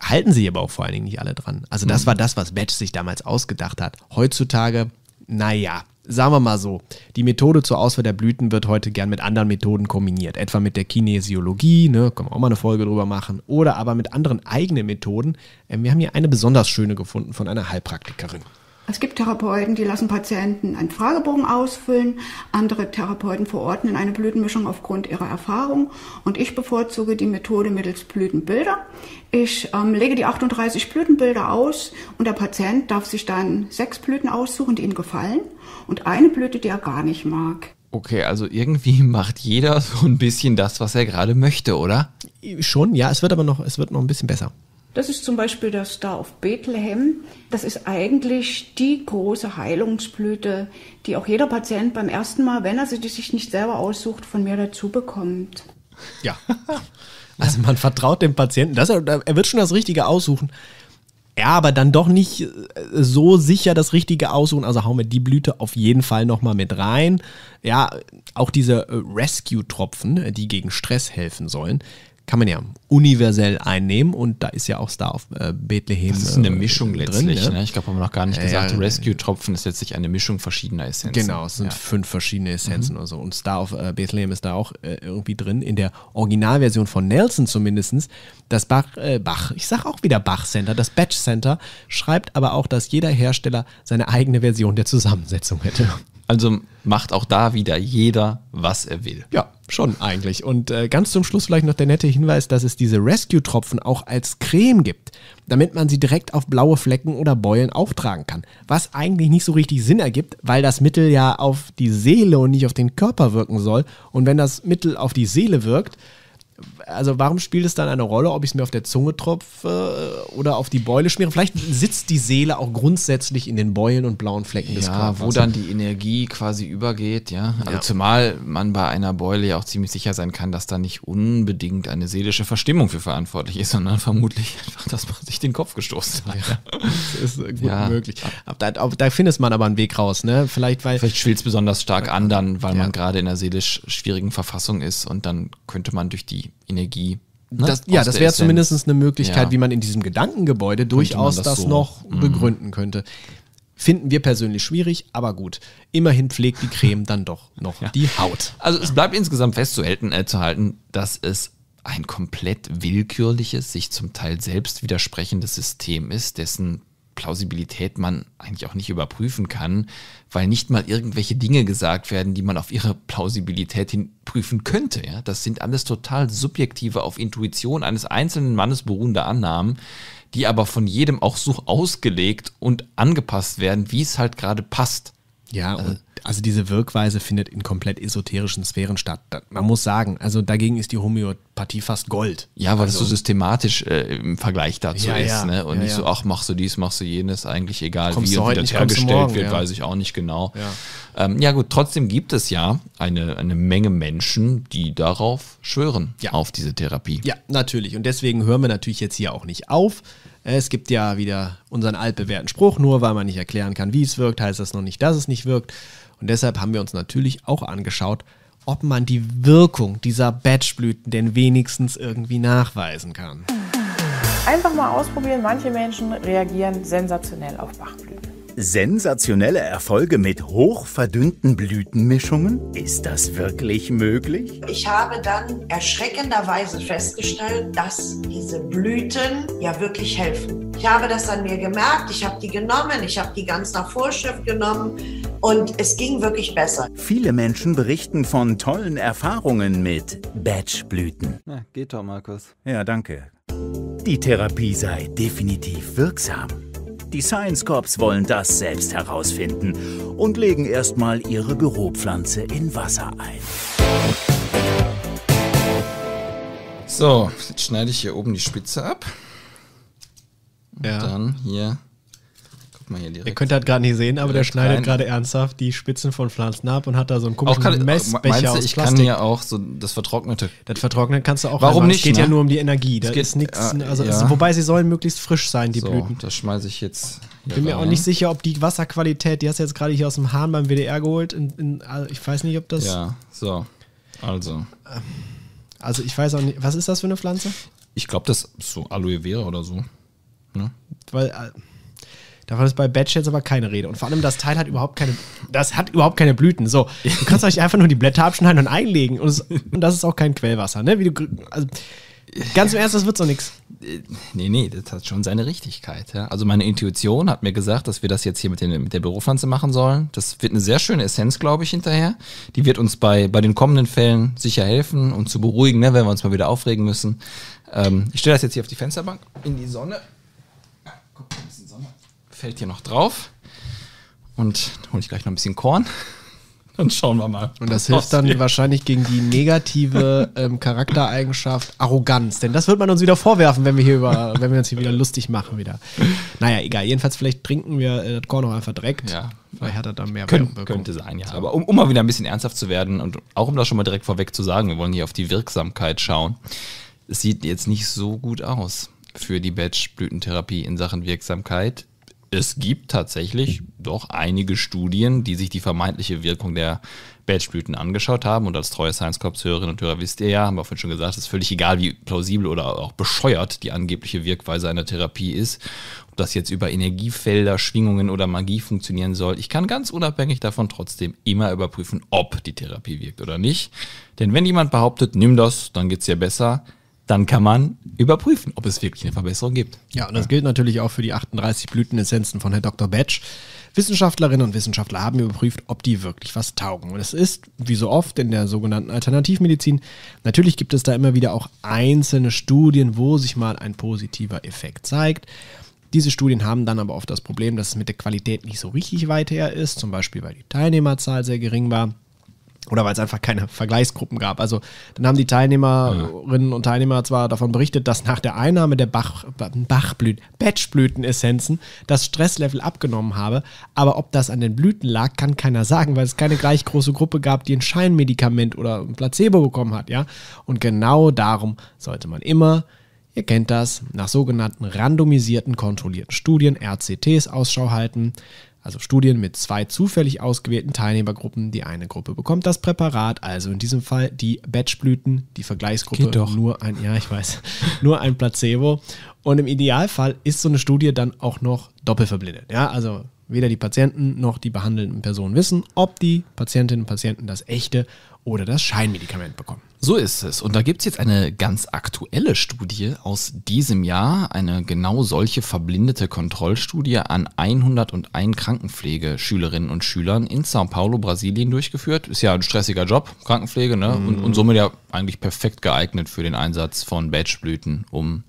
Halten sie aber auch vor allen Dingen nicht alle dran. Also das war das, was Batch sich damals ausgedacht hat. Heutzutage, naja, sagen wir mal so, die Methode zur Auswahl der Blüten wird heute gern mit anderen Methoden kombiniert. Etwa mit der Kinesiologie, ne, können wir auch mal eine Folge drüber machen. Oder aber mit anderen eigenen Methoden. Ähm, Wir haben hier eine besonders schöne gefunden von einer Heilpraktikerin. Es gibt Therapeuten, die lassen Patienten einen Fragebogen ausfüllen. Andere Therapeuten verordnen eine Blütenmischung aufgrund ihrer Erfahrung. Und ich bevorzuge die Methode mittels Blütenbilder. Ich ähm, lege die 38 Blütenbilder aus und der Patient darf sich dann sechs Blüten aussuchen, die ihm gefallen und eine Blüte, die er gar nicht mag. Okay, also irgendwie macht jeder so ein bisschen das, was er gerade möchte, oder? Schon, ja, es wird aber noch, es wird noch ein bisschen besser. Das ist zum Beispiel der Star of Bethlehem. Das ist eigentlich die große Heilungsblüte, die auch jeder Patient beim ersten Mal, wenn er sie sich nicht selber aussucht, von mir dazu bekommt. Ja. Also man vertraut dem Patienten, dass er, er wird schon das Richtige aussuchen. Ja, aber dann doch nicht äh, so sicher das Richtige aussuchen. Also hauen wir die Blüte auf jeden Fall nochmal mit rein. Ja, auch diese äh, Rescue-Tropfen, äh, die gegen Stress helfen sollen, kann man ja universell einnehmen. Und da ist ja auch Star auf äh, Bethlehem. Das ist eine äh, Mischung drin, letztlich. ne? ne? Ich glaube, haben wir noch gar nicht Ja, gesagt. ja. Rescue-Tropfen ist letztlich eine Mischung verschiedener Essenzen. Genau, es sind Ja. fünf verschiedene Essenzen oder so. Und Star of äh, Bethlehem ist da auch äh, irgendwie drin. In der Originalversion von Nelson zumindestens. Das Bach, äh, Bach, ich sag auch wieder Bach Center, das Batch Center, schreibt aber auch, dass jeder Hersteller seine eigene Version der Zusammensetzung hätte. Also macht auch da wieder jeder, was er will. Ja, schon eigentlich. Und äh, ganz zum Schluss vielleicht noch der nette Hinweis, dass es diese Rescue-Tropfen auch als Creme gibt, damit man sie direkt auf blaue Flecken oder Beulen auftragen kann. Was eigentlich nicht so richtig Sinn ergibt, weil das Mittel ja auf die Seele und nicht auf den Körper wirken soll. Und wenn das Mittel auf die Seele wirkt, also warum spielt es dann eine Rolle, ob ich es mir auf der Zunge tropfe äh, oder auf die Beule schmiere? Vielleicht sitzt die Seele auch grundsätzlich in den Beulen und blauen Flecken des Ja, Körpers. wo dann die Energie quasi übergeht, ja. Also Ja. zumal man bei einer Beule ja auch ziemlich sicher sein kann, dass da nicht unbedingt eine seelische Verstimmung für verantwortlich ist, sondern vermutlich einfach, dass man sich den Kopf gestoßen hat. Ja. Das ist gut Ja. möglich. Da, da findet man aber einen Weg raus, ne? Vielleicht, weil. Vielleicht schwillt es besonders stark an dann, weil Ja. man gerade in einer seelisch schwierigen Verfassung ist und dann könnte man durch die Energie. ne, Das, ja, das wäre zumindest eine Möglichkeit, Ja. wie man in diesem Gedankengebäude durchaus das das, so- noch Mhm. begründen könnte. Finden wir persönlich schwierig, aber gut. Immerhin pflegt die Creme dann doch noch die Haut. Also es bleibt insgesamt festzuhalten, äh, zu halten, dass es ein komplett willkürliches, sich zum Teil selbst widersprechendes System ist, dessen Plausibilität man eigentlich auch nicht überprüfen kann, weil nicht mal irgendwelche Dinge gesagt werden, die man auf ihre Plausibilität hin prüfen könnte. Ja? Das sind alles total subjektive, auf Intuition eines einzelnen Mannes beruhende Annahmen, die aber von jedem auch so ausgelegt und angepasst werden, wie es halt gerade passt. Ja, und also diese Wirkweise findet in komplett esoterischen Sphären statt. Man muss sagen, also dagegen ist die Homöopathie fast Gold. Ja, weil es also, so systematisch äh, im Vergleich dazu Ja, ist, ja, ne? Und ja, nicht so, ach, machst du dies, machst du jenes, eigentlich egal, Kommst wie und wie das hergestellt morgen, wird, weiß ich auch nicht genau. Ja. Ähm, ja, gut, trotzdem gibt es ja eine, eine Menge Menschen, die darauf schwören, Ja. auf diese Therapie. Ja, natürlich. Und deswegen hören wir natürlich jetzt hier auch nicht auf. Es gibt ja wieder unseren altbewährten Spruch, nur weil man nicht erklären kann, wie es wirkt, heißt das noch nicht, dass es nicht wirkt. Und deshalb haben wir uns natürlich auch angeschaut, ob man die Wirkung dieser Batchblüten denn wenigstens irgendwie nachweisen kann. Einfach mal ausprobieren. Manche Menschen reagieren sensationell auf Bachblüten. Sensationelle Erfolge mit hochverdünnten Blütenmischungen? Ist das wirklich möglich? Ich habe dann erschreckenderweise festgestellt, dass diese Blüten ja wirklich helfen. Ich habe das an mir gemerkt, ich habe die genommen, ich habe die ganz nach Vorschrift genommen und es ging wirklich besser. Viele Menschen berichten von tollen Erfahrungen mit Batchblüten. Ja, geht doch, Markus. Ja, danke. Die Therapie sei definitiv wirksam. Die Science Corps wollen das selbst herausfinden und legen erstmal ihre Büropflanze in Wasser ein. So, jetzt schneide ich hier oben die Spitze ab. Und Ja. dann hier. Guck mal hier direkt. Ihr könnt das gerade nicht sehen, aber der schneidet gerade ernsthaft die Spitzen von Pflanzen ab und hat da so einen komischen kann, Messbecher du, aus ich kann Plastik. hier auch so das vertrocknete. das vertrocknen kannst du auch. Warum reinmachen. nicht, Es geht ne? ja nur um die Energie. Da Es geht- ist nichts. äh, also ja. es, wobei sie sollen möglichst frisch sein, die so, Blüten. das schmeiße ich jetzt. Hier Bin mir auch nicht sicher, ob die Wasserqualität, die hast du jetzt gerade hier aus dem Hahn beim WDR geholt. In, in, also ich weiß nicht, ob das. Ja, so. Also, Also ich weiß auch nicht. Was ist das für eine Pflanze? ich glaube, das ist so Aloe Vera oder so. Weil äh, davon ist bei Batch jetzt aber keine Rede. Und vor allem das Teil hat überhaupt keine. Das hat überhaupt keine Blüten. So, du kannst euch einfach nur die Blätter abschneiden und einlegen. Und, es, und das ist auch kein Quellwasser, ne? Wie du, also, ganz im Ernst, das wird so nix. Nee, nee, das hat schon seine Richtigkeit. Ja. Also meine Intuition hat mir gesagt, dass wir das jetzt hier mit, den, mit der Büropflanze machen sollen. Das wird eine sehr schöne Essenz, glaube ich, hinterher. Die wird uns bei, bei den kommenden Fällen sicher helfen und zu beruhigen, ne, wenn wir uns mal wieder aufregen müssen. Ähm, ich stelle das jetzt hier auf die Fensterbank in die Sonne. Guck mal. Fällt hier noch drauf. Und dann hole ich gleich noch ein bisschen Korn. Dann schauen wir mal. Und das hilft dann wir- wahrscheinlich gegen die negative ähm, Charaktereigenschaft Arroganz. Denn das wird man uns wieder vorwerfen, wenn wir hier über, wenn wir uns hier wieder lustig machen wieder. Naja, egal. Jedenfalls vielleicht trinken wir äh, das Korn auch einfach direkt. Ja. Vielleicht hat er dann mehr Kön Wirkung. könnte sein, ja. Aber um, um mal wieder ein bisschen ernsthaft zu werden und auch um das schon mal direkt vorweg zu sagen, wir wollen hier auf die Wirksamkeit schauen. Es sieht jetzt nicht so gut aus für die Batch-Blütentherapie in Sachen Wirksamkeit. Es gibt tatsächlich doch einige Studien, die sich die vermeintliche Wirkung der Batchblüten angeschaut haben. Und als treue Science Corps Hörerinnen und Hörer wisst ihr ja, haben wir vorhin schon gesagt, es ist völlig egal, wie plausibel oder auch bescheuert die angebliche Wirkweise einer Therapie ist. Ob das jetzt über Energiefelder, Schwingungen oder Magie funktionieren soll. Ich kann ganz unabhängig davon trotzdem immer überprüfen, ob die Therapie wirkt oder nicht. Denn wenn jemand behauptet, nimm das, dann geht's dir besser, dann kann man überprüfen, ob es wirklich eine Verbesserung gibt. Ja, und das gilt natürlich auch für die 38 Blütenessenzen von Herrn Dr. Batch. Wissenschaftlerinnen und Wissenschaftler haben überprüft, ob die wirklich was taugen. Und es ist, wie so oft in der sogenannten Alternativmedizin, natürlich gibt es da immer wieder auch einzelne Studien, wo sich mal ein positiver Effekt zeigt. Diese Studien haben dann aber oft das Problem, dass es mit der Qualität nicht so richtig weit her ist, zum Beispiel weil die Teilnehmerzahl sehr gering war oder weil es einfach keine Vergleichsgruppen gab. Also dann haben die Teilnehmerinnen und Teilnehmer zwar davon berichtet, dass nach der Einnahme der Bach, Bachblüten, Batchblütenessenzen das Stresslevel abgenommen habe, aber ob das an den Blüten lag, kann keiner sagen, weil es keine gleich große Gruppe gab, die ein Scheinmedikament oder ein Placebo bekommen hat, ja. Und genau darum sollte man immer Ihr kennt das, nach sogenannten randomisierten, kontrollierten Studien, RCTs, Ausschau halten. Also Studien mit zwei zufällig ausgewählten Teilnehmergruppen. Die eine Gruppe bekommt das Präparat, also in diesem Fall die Batchblüten, die Vergleichsgruppe Geht doch. nur ein, ja ich weiß, nur ein Placebo. Und im Idealfall ist so eine Studie dann auch noch doppelverblindet. Ja, also weder die Patienten noch die behandelnden Personen wissen, ob die Patientinnen und Patienten das echte oder das Scheinmedikament bekommen. So ist es. Und da gibt es jetzt eine ganz aktuelle Studie aus diesem Jahr, eine genau solche verblindete Kontrollstudie an 101 Krankenpflegeschülerinnen und Schülern in Sao Paulo, Brasilien durchgeführt. Ist ja ein stressiger Job, Krankenpflege, ne? Und, und somit ja eigentlich perfekt geeignet für den Einsatz von Batchblüten, um ein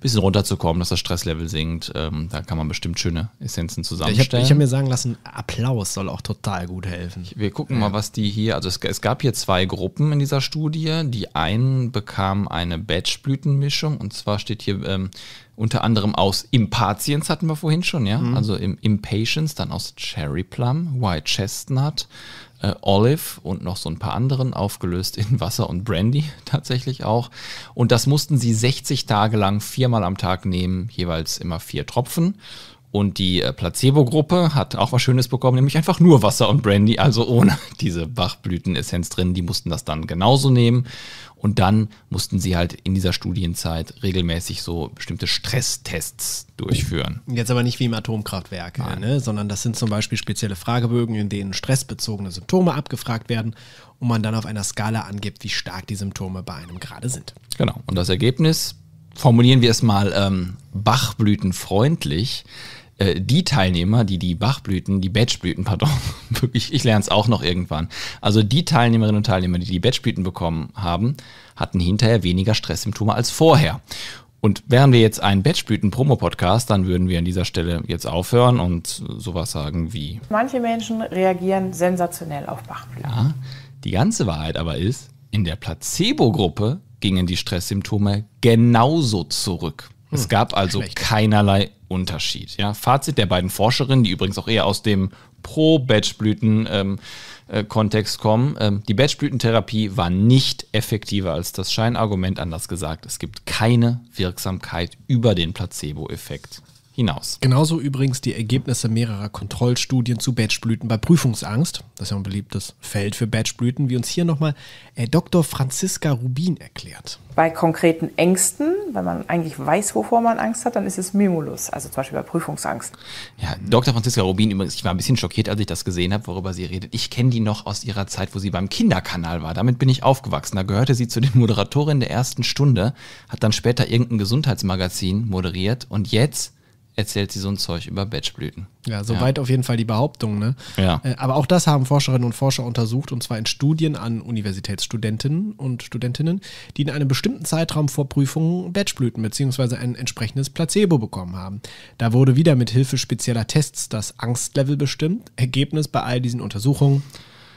bisschen runterzukommen, dass das Stresslevel sinkt. Ähm, da kann man bestimmt schöne Essenzen Ich habe zusammenstellen. ich hab mir sagen lassen, Applaus soll auch total gut helfen. Wir gucken mal, was die hier, also es, es gab hier zwei Gruppen in dieser Studie. Die einen bekamen eine Batchblütenmischung und zwar steht hier ähm, unter anderem aus Impatiens hatten wir vorhin schon, ja, also im Impatience, dann aus Cherry Plum, White Chestnut, äh, Olive und noch so ein paar anderen, aufgelöst in Wasser und Brandy tatsächlich auch. Und das mussten sie 60 Tage lang viermal am Tag nehmen, jeweils immer vier Tropfen. Und die äh, Placebo-Gruppe hat auch was Schönes bekommen, nämlich einfach nur Wasser und Brandy, also ohne diese Bachblütenessenz drin. Die mussten das dann genauso nehmen. Und dann mussten sie halt in dieser Studienzeit regelmäßig so bestimmte Stresstests durchführen. Jetzt aber nicht wie im Atomkraftwerk, ne? sondern das sind zum Beispiel spezielle Fragebögen, in denen stressbezogene Symptome abgefragt werden und man dann auf einer Skala angibt, wie stark die Symptome bei einem gerade sind. Genau. Und das Ergebnis, formulieren wir es mal ähm, bachblütenfreundlich, äh, die Teilnehmer, die die Bachblüten, die Batchblüten, pardon, wirklich, ich lerne es auch noch irgendwann. Also die Teilnehmerinnen und Teilnehmer, die die Batchblüten bekommen haben, hatten hinterher weniger Stresssymptome als vorher. Und wären wir jetzt ein Batchblüten-Promo-Podcast, dann würden wir an dieser Stelle jetzt aufhören und sowas sagen wie. Manche Menschen reagieren sensationell auf Bachblüten. Ja, die ganze Wahrheit aber ist, in der Placebo-Gruppe gingen die Stresssymptome genauso zurück. Es gab also schlecht. keinerlei Unterschied. Ja, Fazit der beiden Forscherinnen, die übrigens auch eher aus dem Pro-Batchblüten-Kontext kommen. Ähm, die Batchblütentherapie war nicht effektiver als das Scheinargument, anders gesagt. Es gibt keine Wirksamkeit über den Placebo-Effekt hinaus. Genauso übrigens die Ergebnisse mehrerer Kontrollstudien zu Batchblüten bei Prüfungsangst. Das ist ja ein beliebtes Feld für Batchblüten, wie uns hier nochmal äh, Dr. Franziska Rubin erklärt. Bei konkreten Ängsten, wenn man eigentlich weiß, wovor man Angst hat, dann ist es Mimulus, also zum Beispiel bei Prüfungsangst. Ja, Dr. Franziska Rubin, übrigens, ich war ein bisschen schockiert, als ich das gesehen habe, worüber sie redet. Ich kenne die noch aus ihrer Zeit, wo sie beim Kinderkanal war. Damit bin ich aufgewachsen. Da gehörte sie zu den Moderatorinnen der ersten Stunde, hat dann später irgendein Gesundheitsmagazin moderiert und jetzt erzählt sie so ein Zeug über Batchblüten. Ja, soweit auf jeden Fall die Behauptung. Ne? Ja. Äh, Aber auch das haben Forscherinnen und Forscher untersucht, und zwar in Studien an Universitätsstudentinnen und Studentinnen, die in einem bestimmten Zeitraum vor Prüfungen Batchblüten bzw. ein entsprechendes Placebo bekommen haben. Da wurde wieder mit Hilfe spezieller Tests das Angstlevel bestimmt. Ergebnis bei all diesen Untersuchungen,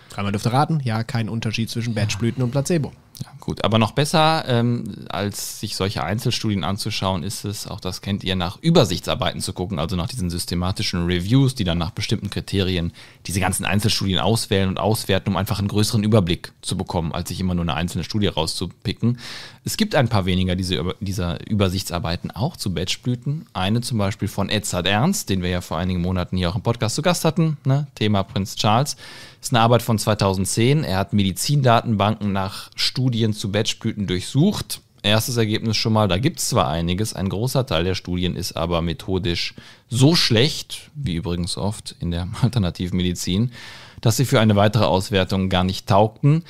dreimal dürfte raten, ja, kein Unterschied zwischen Batchblüten und Placebo. Ja, gut, aber noch besser, ähm, als sich solche Einzelstudien anzuschauen, ist es, auch das kennt ihr, nach Übersichtsarbeiten zu gucken, also nach diesen systematischen Reviews, die dann nach bestimmten Kriterien diese ganzen Einzelstudien auswählen und auswerten, um einfach einen größeren Überblick zu bekommen, als sich immer nur eine einzelne Studie rauszupicken. Es gibt ein paar weniger diese, dieser Übersichtsarbeiten auch zu Batchblüten. Eine zum Beispiel von Edzard Ernst, den wir ja vor einigen Monaten hier auch im Podcast zu Gast hatten, ne? Thema Prinz Charles. ist eine Arbeit von 2010. Er hat Medizindatenbanken nach Studien zu Batchblüten durchsucht. Erstes Ergebnis schon mal, da gibt es zwar einiges, ein großer Teil der Studien ist aber methodisch so schlecht, wie übrigens oft in der Alternativmedizin, dass sie für eine weitere Auswertung gar nicht taugten.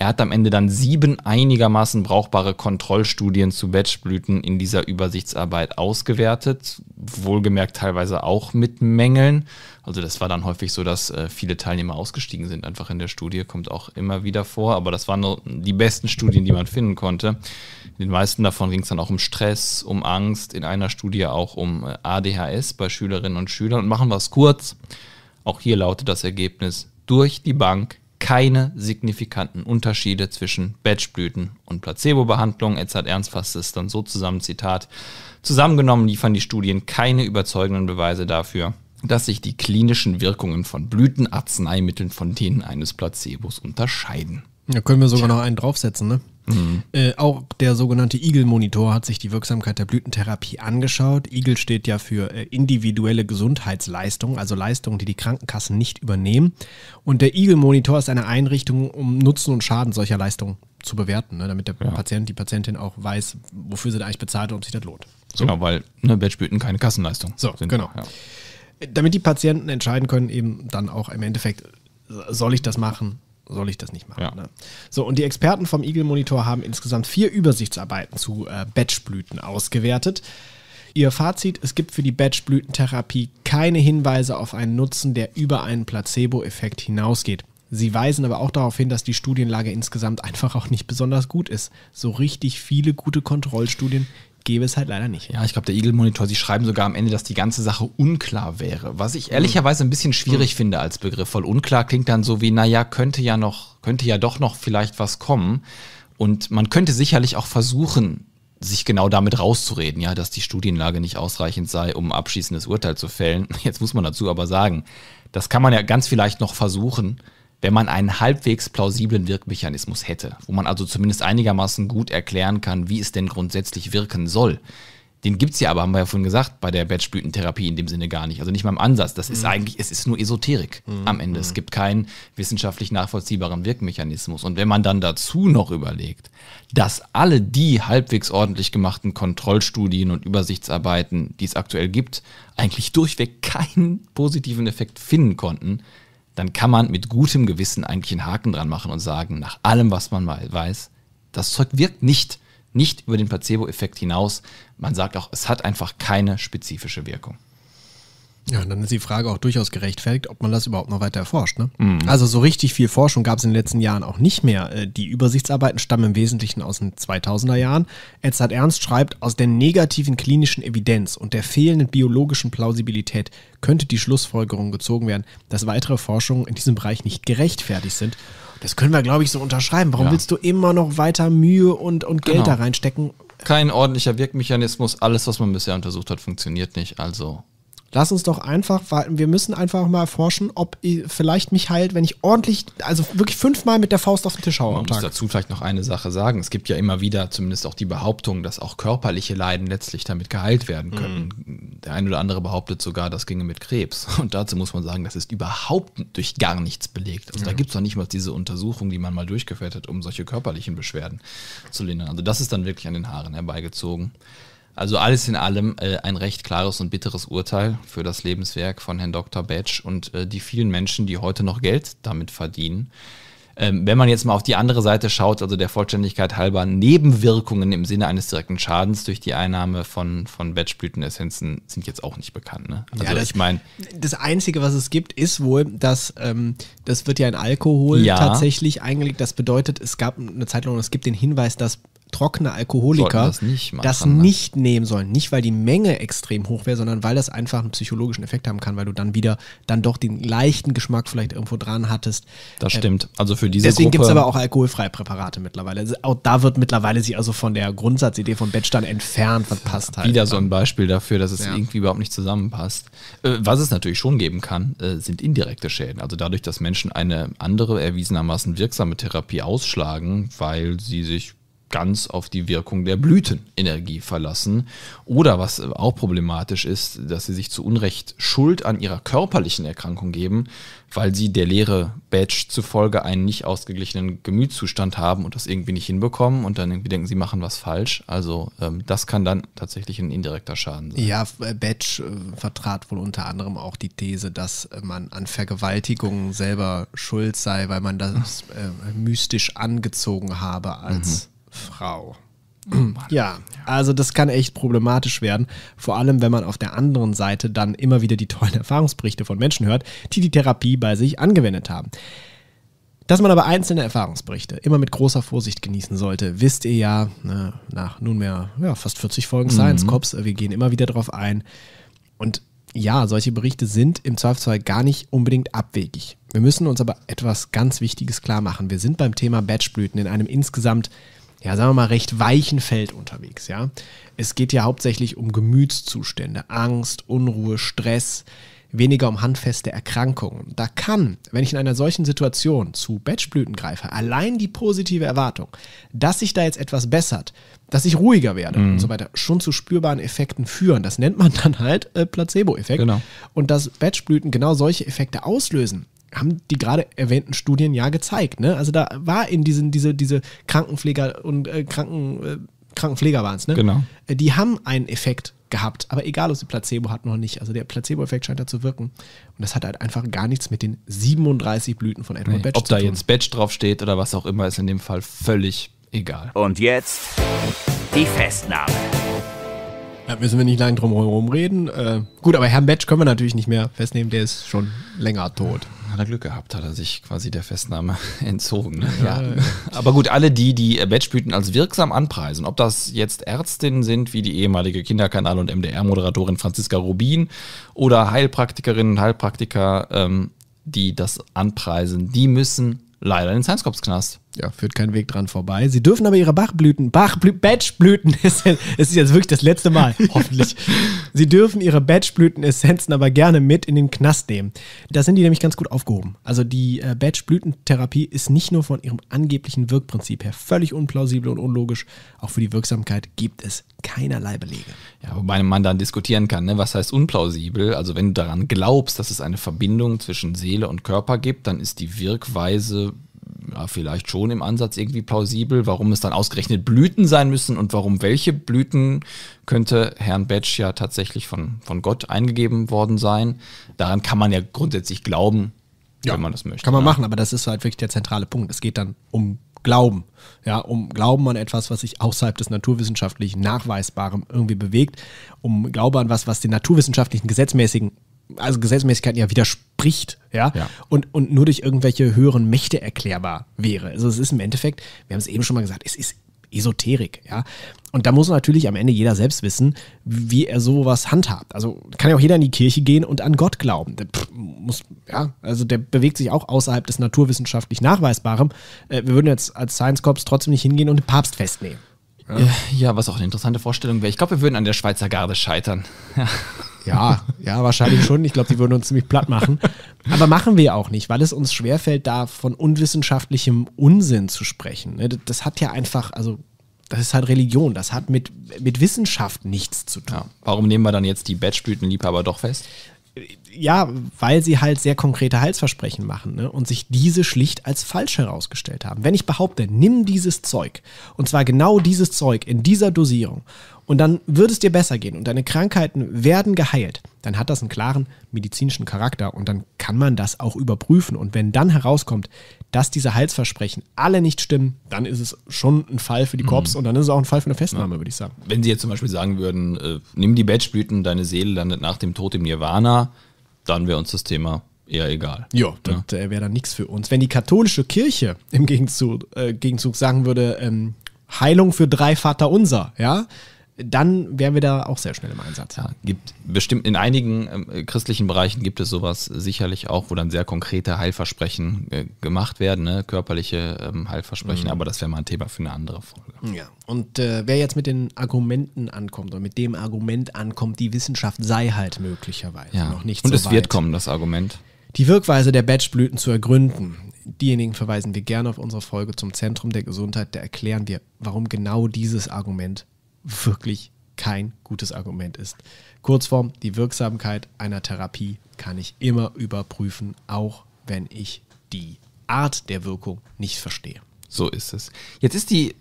Er hat am Ende dann sieben einigermaßen brauchbare Kontrollstudien zu Batchblüten in dieser Übersichtsarbeit ausgewertet, wohlgemerkt teilweise auch mit Mängeln. Also das war dann häufig so, dass äh, viele Teilnehmer ausgestiegen sind, einfach in der Studie, kommt auch immer wieder vor, aber das waren nur die besten Studien, die man finden konnte. In den meisten davon ging es dann auch um Stress, um Angst, in einer Studie auch um äh, ADHS bei Schülerinnen und Schülern. Und machen wir es kurz. Auch hier lautet das Ergebnis durch die Bank keine signifikanten Unterschiede zwischen Batchblüten und Placebo-Behandlung. Edzard Ernst fasst es dann so zusammen, Zitat, zusammengenommen liefern die Studien keine überzeugenden Beweise dafür, dass sich die klinischen Wirkungen von Blütenarzneimitteln von denen eines Placebos unterscheiden. Da können wir sogar noch einen draufsetzen, ne? Äh, auch der sogenannte Eagle-Monitor hat sich die Wirksamkeit der Blütentherapie angeschaut. Eagle steht ja für äh, individuelle Gesundheitsleistung, also Leistungen, die die Krankenkassen nicht übernehmen. Und der Eagle-Monitor ist eine Einrichtung, um Nutzen und Schaden solcher Leistungen zu bewerten, ne? damit der Patient, die Patientin auch weiß, wofür sie da eigentlich bezahlt und ob sich das lohnt. So. Genau, weil ne, Batchblüten keine Kassenleistung So, sind. genau. Ja. Damit die Patienten entscheiden können, eben dann auch im Endeffekt, soll ich das machen, soll ich das nicht machen. Ja. Ne? So, und die Experten vom Eagle Monitor haben insgesamt vier Übersichtsarbeiten zu äh, Batchblüten ausgewertet. Ihr Fazit, es gibt für die Batchblütentherapie keine Hinweise auf einen Nutzen, der über einen Placebo-Effekt hinausgeht. Sie weisen aber auch darauf hin, dass die Studienlage insgesamt einfach auch nicht besonders gut ist. So richtig viele gute Kontrollstudien gäbe es halt leider nicht. Ja, ich glaube, der Eagle-Monitor, sie schreiben sogar am Ende, dass die ganze Sache unklar wäre. Was ich ehrlicherweise ein bisschen schwierig finde als Begriff, weil unklar klingt dann so wie, naja, könnte ja noch, könnte ja doch noch vielleicht was kommen. Und man könnte sicherlich auch versuchen, sich genau damit rauszureden, ja, dass die Studienlage nicht ausreichend sei, um abschließendes Urteil zu fällen. Jetzt muss man dazu aber sagen, das kann man ja ganz vielleicht noch versuchen, wenn man einen halbwegs plausiblen Wirkmechanismus hätte, wo man also zumindest einigermaßen gut erklären kann, wie es denn grundsätzlich wirken soll. Den gibt es ja aber, haben wir ja vorhin gesagt, bei der Batchblütentherapie in dem Sinne gar nicht. Also nicht mal im Ansatz. Das ist eigentlich, es ist nur Esoterik am Ende. Es gibt keinen wissenschaftlich nachvollziehbaren Wirkmechanismus. Und wenn man dann dazu noch überlegt, dass alle die halbwegs ordentlich gemachten Kontrollstudien und Übersichtsarbeiten, die es aktuell gibt, eigentlich durchweg keinen positiven Effekt finden konnten, dann kann man mit gutem Gewissen eigentlich einen Haken dran machen und sagen, nach allem, was man weiß, das Zeug wirkt nicht, nicht über den Placebo-Effekt hinaus. Man sagt auch, es hat einfach keine spezifische Wirkung. Ja, und dann ist die Frage auch durchaus gerechtfertigt, ob man das überhaupt noch weiter erforscht. Ne? Also so richtig viel Forschung gab es in den letzten Jahren auch nicht mehr. Äh, Die Übersichtsarbeiten stammen im Wesentlichen aus den 2000er Jahren. Edzard Ernst schreibt, aus der negativen klinischen Evidenz und der fehlenden biologischen Plausibilität könnte die Schlussfolgerung gezogen werden, dass weitere Forschungen in diesem Bereich nicht gerechtfertigt sind. Das können wir, glaube ich, so unterschreiben. Warum Ja. willst du immer noch weiter Mühe und, und Geld Genau. da reinstecken? Kein ordentlicher Wirkmechanismus. Alles, was man bisher untersucht hat, funktioniert nicht. Also Lass uns doch einfach, warten. wir müssen einfach mal erforschen, ob ich vielleicht mich heilt, wenn ich ordentlich, also wirklich fünfmal mit der Faust auf den Tisch haue Man am muss Tag. dazu vielleicht noch eine Sache sagen. Es gibt ja immer wieder zumindest auch die Behauptung, dass auch körperliche Leiden letztlich damit geheilt werden können. Der eine oder andere behauptet sogar, das ginge mit Krebs. Und dazu muss man sagen, das ist überhaupt durch gar nichts belegt. Also da gibt es noch nicht mal diese Untersuchung, die man mal durchgeführt hat, um solche körperlichen Beschwerden zu lindern. Also das ist dann wirklich an den Haaren herbeigezogen. Also alles in allem äh, ein recht klares und bitteres Urteil für das Lebenswerk von Herrn Dr. Batch und äh, die vielen Menschen, die heute noch Geld damit verdienen. Ähm, wenn man jetzt mal auf die andere Seite schaut, also der Vollständigkeit halber, Nebenwirkungen im Sinne eines direkten Schadens durch die Einnahme von, von Batchblütenessenzen sind jetzt auch nicht bekannt. Ne? Also Ja, das- ich meine, Das Einzige, was es gibt, ist wohl, dass ähm, das wird ja in Alkohol Ja. tatsächlich eingelegt. Das bedeutet, es gab eine Zeit lang, es gibt den Hinweis, dass trockene Alkoholiker das nicht das ne? nicht nehmen sollen. Nicht, weil die Menge extrem hoch wäre, sondern weil das einfach einen psychologischen Effekt haben kann, weil du dann wieder dann doch den leichten Geschmack vielleicht irgendwo dran hattest. das Äh, stimmt. Also für diese Deswegen gibt es aber auch alkoholfreie Präparate mittlerweile. Also auch da wird mittlerweile sich also von der Grundsatzidee von dann entfernt, was passt halt. Wieder so ein Beispiel dafür, dass es Ja. irgendwie überhaupt nicht zusammenpasst. Äh, was es natürlich schon geben kann, äh, sind indirekte Schäden. Also dadurch, dass Menschen eine andere, erwiesenermaßen wirksame Therapie ausschlagen, weil sie sich ganz auf die Wirkung der Blütenenergie verlassen. Oder was auch problematisch ist, dass sie sich zu Unrecht Schuld an ihrer körperlichen Erkrankung geben, weil sie der Lehre Badge zufolge einen nicht ausgeglichenen Gemütszustand haben und das irgendwie nicht hinbekommen und dann irgendwie denken, sie machen was falsch. Also ähm, das kann dann tatsächlich ein indirekter Schaden sein. Ja, äh, Batch äh, vertrat wohl unter anderem auch die These, dass äh, man an Vergewaltigungen selber schuld sei, weil man das äh, mystisch angezogen habe als Frau. Ja, also das kann echt problematisch werden, vor allem wenn man auf der anderen Seite dann immer wieder die tollen Erfahrungsberichte von Menschen hört, die die Therapie bei sich angewendet haben. Dass man aber einzelne Erfahrungsberichte immer mit großer Vorsicht genießen sollte, wisst ihr ja ne, nach nunmehr ja, fast 40 Folgen Science Cops. Wir gehen immer wieder drauf ein. Und ja, solche Berichte sind im Zweifelsfall gar nicht unbedingt abwegig. Wir müssen uns aber etwas ganz Wichtiges klar machen. Wir sind beim Thema Batchblüten in einem insgesamt, ja, sagen wir mal, recht weichen Feld unterwegs, ja. Es geht ja hauptsächlich um Gemütszustände, Angst, Unruhe, Stress, weniger um handfeste Erkrankungen. Da kann, wenn ich in einer solchen Situation zu Batchblüten greife, allein die positive Erwartung, dass sich da jetzt etwas bessert, dass ich ruhiger werde und so weiter, schon zu spürbaren Effekten führen. Das nennt man dann halt äh, Placebo-Effekt. Genau. Und dass Batchblüten genau solche Effekte auslösen, haben die gerade erwähnten Studien ja gezeigt. Ne? Also da war in diesen, diese, diese Krankenpfleger und äh, Kranken, äh, Krankenpfleger waren es, ne? Genau. Äh, Die haben einen Effekt gehabt, aber egal, ob sie Placebo hatten oder nicht. Also der Placebo-Effekt scheint da zu wirken. Und das hat halt einfach gar nichts mit den 37 Blüten von Edward Nee, Batch ob zu da tun. jetzt Batch draufsteht oder was auch immer, ist in dem Fall völlig egal. Und jetzt die Festnahme. Da müssen wir nicht lange drum herum reden. Äh, gut, aber Herrn Batch können wir natürlich nicht mehr festnehmen, der ist schon länger tot. Hat er Glück gehabt, hat er sich quasi der Festnahme entzogen. Ne? Ja. Aber gut, alle die, die äh, Batchblüten als wirksam anpreisen, ob das jetzt Ärztinnen sind, wie die ehemalige Kinderkanal- und MDR-Moderatorin Franziska Rubin oder Heilpraktikerinnen und Heilpraktiker, ähm, die das anpreisen, die müssen leider in den Science-Cops-Knast. Ja, führt kein Weg dran vorbei. Sie dürfen aber ihre Bachblüten, Bachblü Batchblüten, es ist jetzt wirklich das letzte Mal, hoffentlich. Sie dürfen ihre Batchblütenessenzen aber gerne mit in den Knast nehmen. Da sind die nämlich ganz gut aufgehoben. Also die äh, Batchblütentherapie ist nicht nur von ihrem angeblichen Wirkprinzip her völlig unplausibel und unlogisch, auch für die Wirksamkeit gibt es keinerlei Belege. Ja, wobei man dann diskutieren kann, ne? was heißt unplausibel? Also wenn du daran glaubst, dass es eine Verbindung zwischen Seele und Körper gibt, dann ist die Wirkweise ja, vielleicht schon im Ansatz irgendwie plausibel. Warum es dann ausgerechnet Blüten sein müssen und warum welche Blüten könnte Herrn Betsch ja tatsächlich von, von Gott eingegeben worden sein. Daran kann man ja grundsätzlich glauben, Ja, wenn man das möchte. Kann man ne? machen, aber das ist halt wirklich der zentrale Punkt. Es geht dann um Glauben. Ja, um Glauben an etwas, was sich außerhalb des naturwissenschaftlich Nachweisbaren irgendwie bewegt. Um Glaube an was, was den naturwissenschaftlichen gesetzmäßigen, also Gesetzmäßigkeiten ja widerspricht. Ja? Ja. Und, und nur durch irgendwelche höheren Mächte erklärbar wäre. Also es ist im Endeffekt, wir haben es eben schon mal gesagt, es ist Esoterik, ja. Und da muss natürlich am Ende jeder selbst wissen, wie er sowas handhabt. Also kann ja auch jeder in die Kirche gehen und an Gott glauben. Der muss, ja, also der bewegt sich auch außerhalb des naturwissenschaftlich Nachweisbaren. Äh, wir würden jetzt als Science Corps trotzdem nicht hingehen und den Papst festnehmen. Ja. ja, was auch eine interessante Vorstellung wäre. Ich glaube, wir würden an der Schweizer Garde scheitern. Ja, ja, wahrscheinlich schon. Ich glaube, die würden uns ziemlich platt machen. Aber machen wir auch nicht, weil es uns schwerfällt, da von unwissenschaftlichem Unsinn zu sprechen. Ne, Das- Das hat ja einfach, also, das ist halt Religion. Das hat mit, mit Wissenschaft nichts zu tun. Ja. Warum nehmen wir dann jetzt die Batchblütenliebhaber doch fest? Ja, weil sie halt sehr konkrete Heilsversprechen machen ne? und sich diese schlicht als falsch herausgestellt haben. Wenn ich behaupte, nimm dieses Zeug, und zwar genau dieses Zeug in dieser Dosierung, und dann wird es dir besser gehen und deine Krankheiten werden geheilt, dann hat das einen klaren medizinischen Charakter und dann kann man das auch überprüfen. Und wenn dann herauskommt, dass diese Heilsversprechen alle nicht stimmen, dann ist es schon ein Fall für die Korps und dann ist es auch ein Fall für eine Festnahme, würde ich sagen. Wenn Sie jetzt zum Beispiel sagen würden, äh, nimm die Batchblüten, deine Seele landet nach dem Tod im Nirvana, dann wäre uns das Thema eher egal. Ja, das äh, wäre dann nichts für uns. Wenn die katholische Kirche im Gegenzug, äh, Gegenzug sagen würde, ähm, Heilung für drei Vater unser, ja, dann wären wir da auch sehr schnell im Einsatz. Ja, gibt bestimmt in einigen ähm, christlichen Bereichen gibt es sowas sicherlich auch, wo dann sehr konkrete Heilversprechen äh, gemacht werden, ne? körperliche ähm, Heilversprechen, Mhm. aber das wäre mal ein Thema für eine andere Folge. Ja. Und äh, wer jetzt mit den Argumenten ankommt oder mit dem Argument ankommt, die Wissenschaft sei halt möglicherweise Ja. noch nicht Und so es weit, wird kommen, das Argument. die Wirkweise der Batchblüten zu ergründen. Diejenigen verweisen wir gerne auf unsere Folge zum Zentrum der Gesundheit. Da erklären wir, warum genau dieses Argument wirklich kein gutes Argument ist. Kurzform, die Wirksamkeit einer Therapie kann ich immer überprüfen, auch wenn ich die Art der Wirkung nicht verstehe. So ist es. Jetzt ist die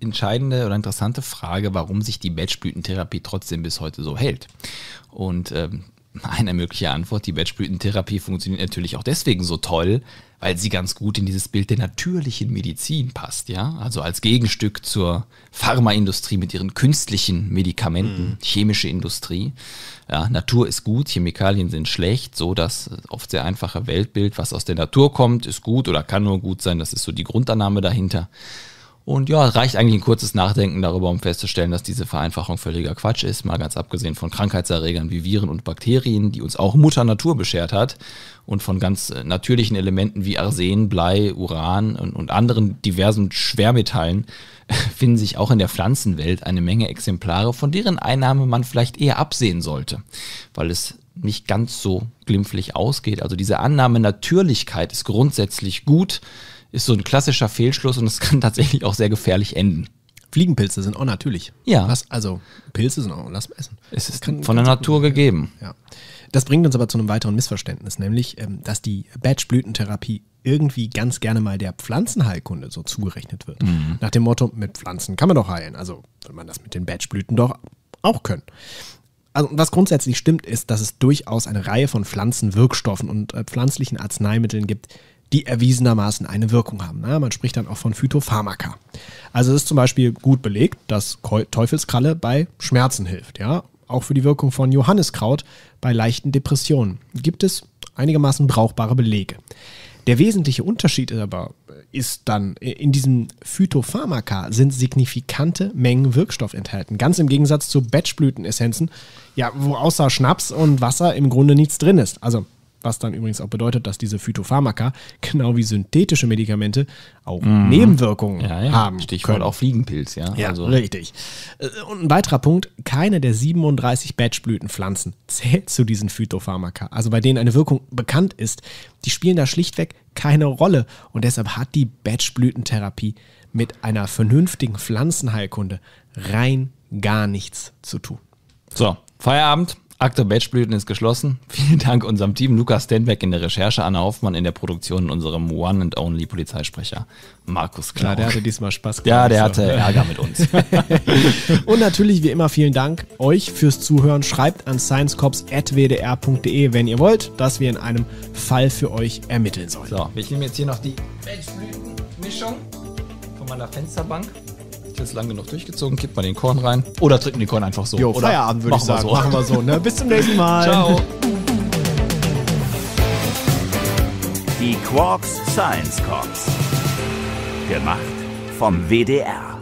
entscheidende oder interessante Frage, warum sich die Batchblütentherapie trotzdem bis heute so hält. Und ähm, eine mögliche Antwort, die Batchblütentherapie funktioniert natürlich auch deswegen so toll, weil sie ganz gut in dieses Bild der natürlichen Medizin passt, ja? Also als Gegenstück zur Pharmaindustrie mit ihren künstlichen Medikamenten, chemische Industrie. Ja, Natur ist gut, Chemikalien sind schlecht, so das oft sehr einfache Weltbild, was aus der Natur kommt, ist gut oder kann nur gut sein, das ist so die Grundannahme dahinter. Und ja, reicht eigentlich ein kurzes Nachdenken darüber, um festzustellen, dass diese Vereinfachung völliger Quatsch ist, mal ganz abgesehen von Krankheitserregern wie Viren und Bakterien, die uns auch Mutter Natur beschert hat und von ganz äh, natürlichen Elementen wie Arsen, Blei, Uran und, und anderen diversen Schwermetallen finden sich auch in der Pflanzenwelt eine Menge Exemplare, von deren Einnahme man vielleicht eher absehen sollte, weil es nicht ganz so glimpflich ausgeht. Also diese Annahme Natürlichkeit ist grundsätzlich gut, ist so ein klassischer Fehlschluss und es kann tatsächlich auch sehr gefährlich enden. Fliegenpilze sind auch natürlich. Ja. Was, also, Pilze sind auch, lass mal essen. Es ist kann- von der Natur gegeben. Ja. Das bringt uns aber zu einem weiteren Missverständnis, nämlich, ähm, dass die Batchblütentherapie irgendwie ganz gerne mal der Pflanzenheilkunde so zugerechnet wird. Mhm. Nach dem Motto, mit Pflanzen kann man doch heilen. Also, wenn man das mit den Batchblüten doch auch können. Also, was grundsätzlich stimmt, ist, dass es durchaus eine Reihe von Pflanzenwirkstoffen und äh, pflanzlichen Arzneimitteln gibt, die erwiesenermaßen eine Wirkung haben. Na, man spricht dann auch von Phytopharmaka. Also es ist zum Beispiel gut belegt, dass Teufelskralle bei Schmerzen hilft. Ja? Auch für die Wirkung von Johanniskraut bei leichten Depressionen gibt es einigermaßen brauchbare Belege. Der wesentliche Unterschied aber ist dann, in diesen Phytopharmaka sind signifikante Mengen Wirkstoff enthalten. Ganz im Gegensatz zu Batchblütenessenzen, ja, wo außer Schnaps und Wasser im Grunde nichts drin ist. Also was dann übrigens auch bedeutet, dass diese Phytopharmaka, genau wie synthetische Medikamente, auch Nebenwirkungen Mhm. Ja, ja. haben. Stichwort können. auch Fliegenpilz, ja. Ja, also, richtig. Äh, Und ein weiterer Punkt, keine der 37 Batchblütenpflanzen zählt zu diesen Phytopharmaka, also bei denen eine Wirkung bekannt ist. Die spielen da schlichtweg keine Rolle und deshalb hat die Batchblütentherapie mit einer vernünftigen Pflanzenheilkunde rein gar nichts zu tun. So, Feierabend. Akte Batchblüten ist geschlossen. Vielen Dank unserem Team Lukas Stenbeck in der Recherche, Anna Hoffmann in der Produktion und unserem One and Only Polizeisprecher Markus Klar. Klar, der hatte diesmal Spaß. ja, glaub der hatte. Ärger mit uns. Und natürlich wie immer vielen Dank euch fürs Zuhören. Schreibt an sciencecops.wdr.de, wenn ihr wollt, dass wir in einem Fall für euch ermitteln sollen. So, ich nehme jetzt hier noch die Batchblütenmischung von meiner Fensterbank. Ich habe lang genug durchgezogen, kippt mal den Korn rein. Oder trinken den Korn einfach so. Jo, Oder Feierabend würde ich machen wir sagen. So. Machen wir so. Ne? Bis zum nächsten Mal. Ciao. Die Quarks Science Corps. Gemacht vom WDR.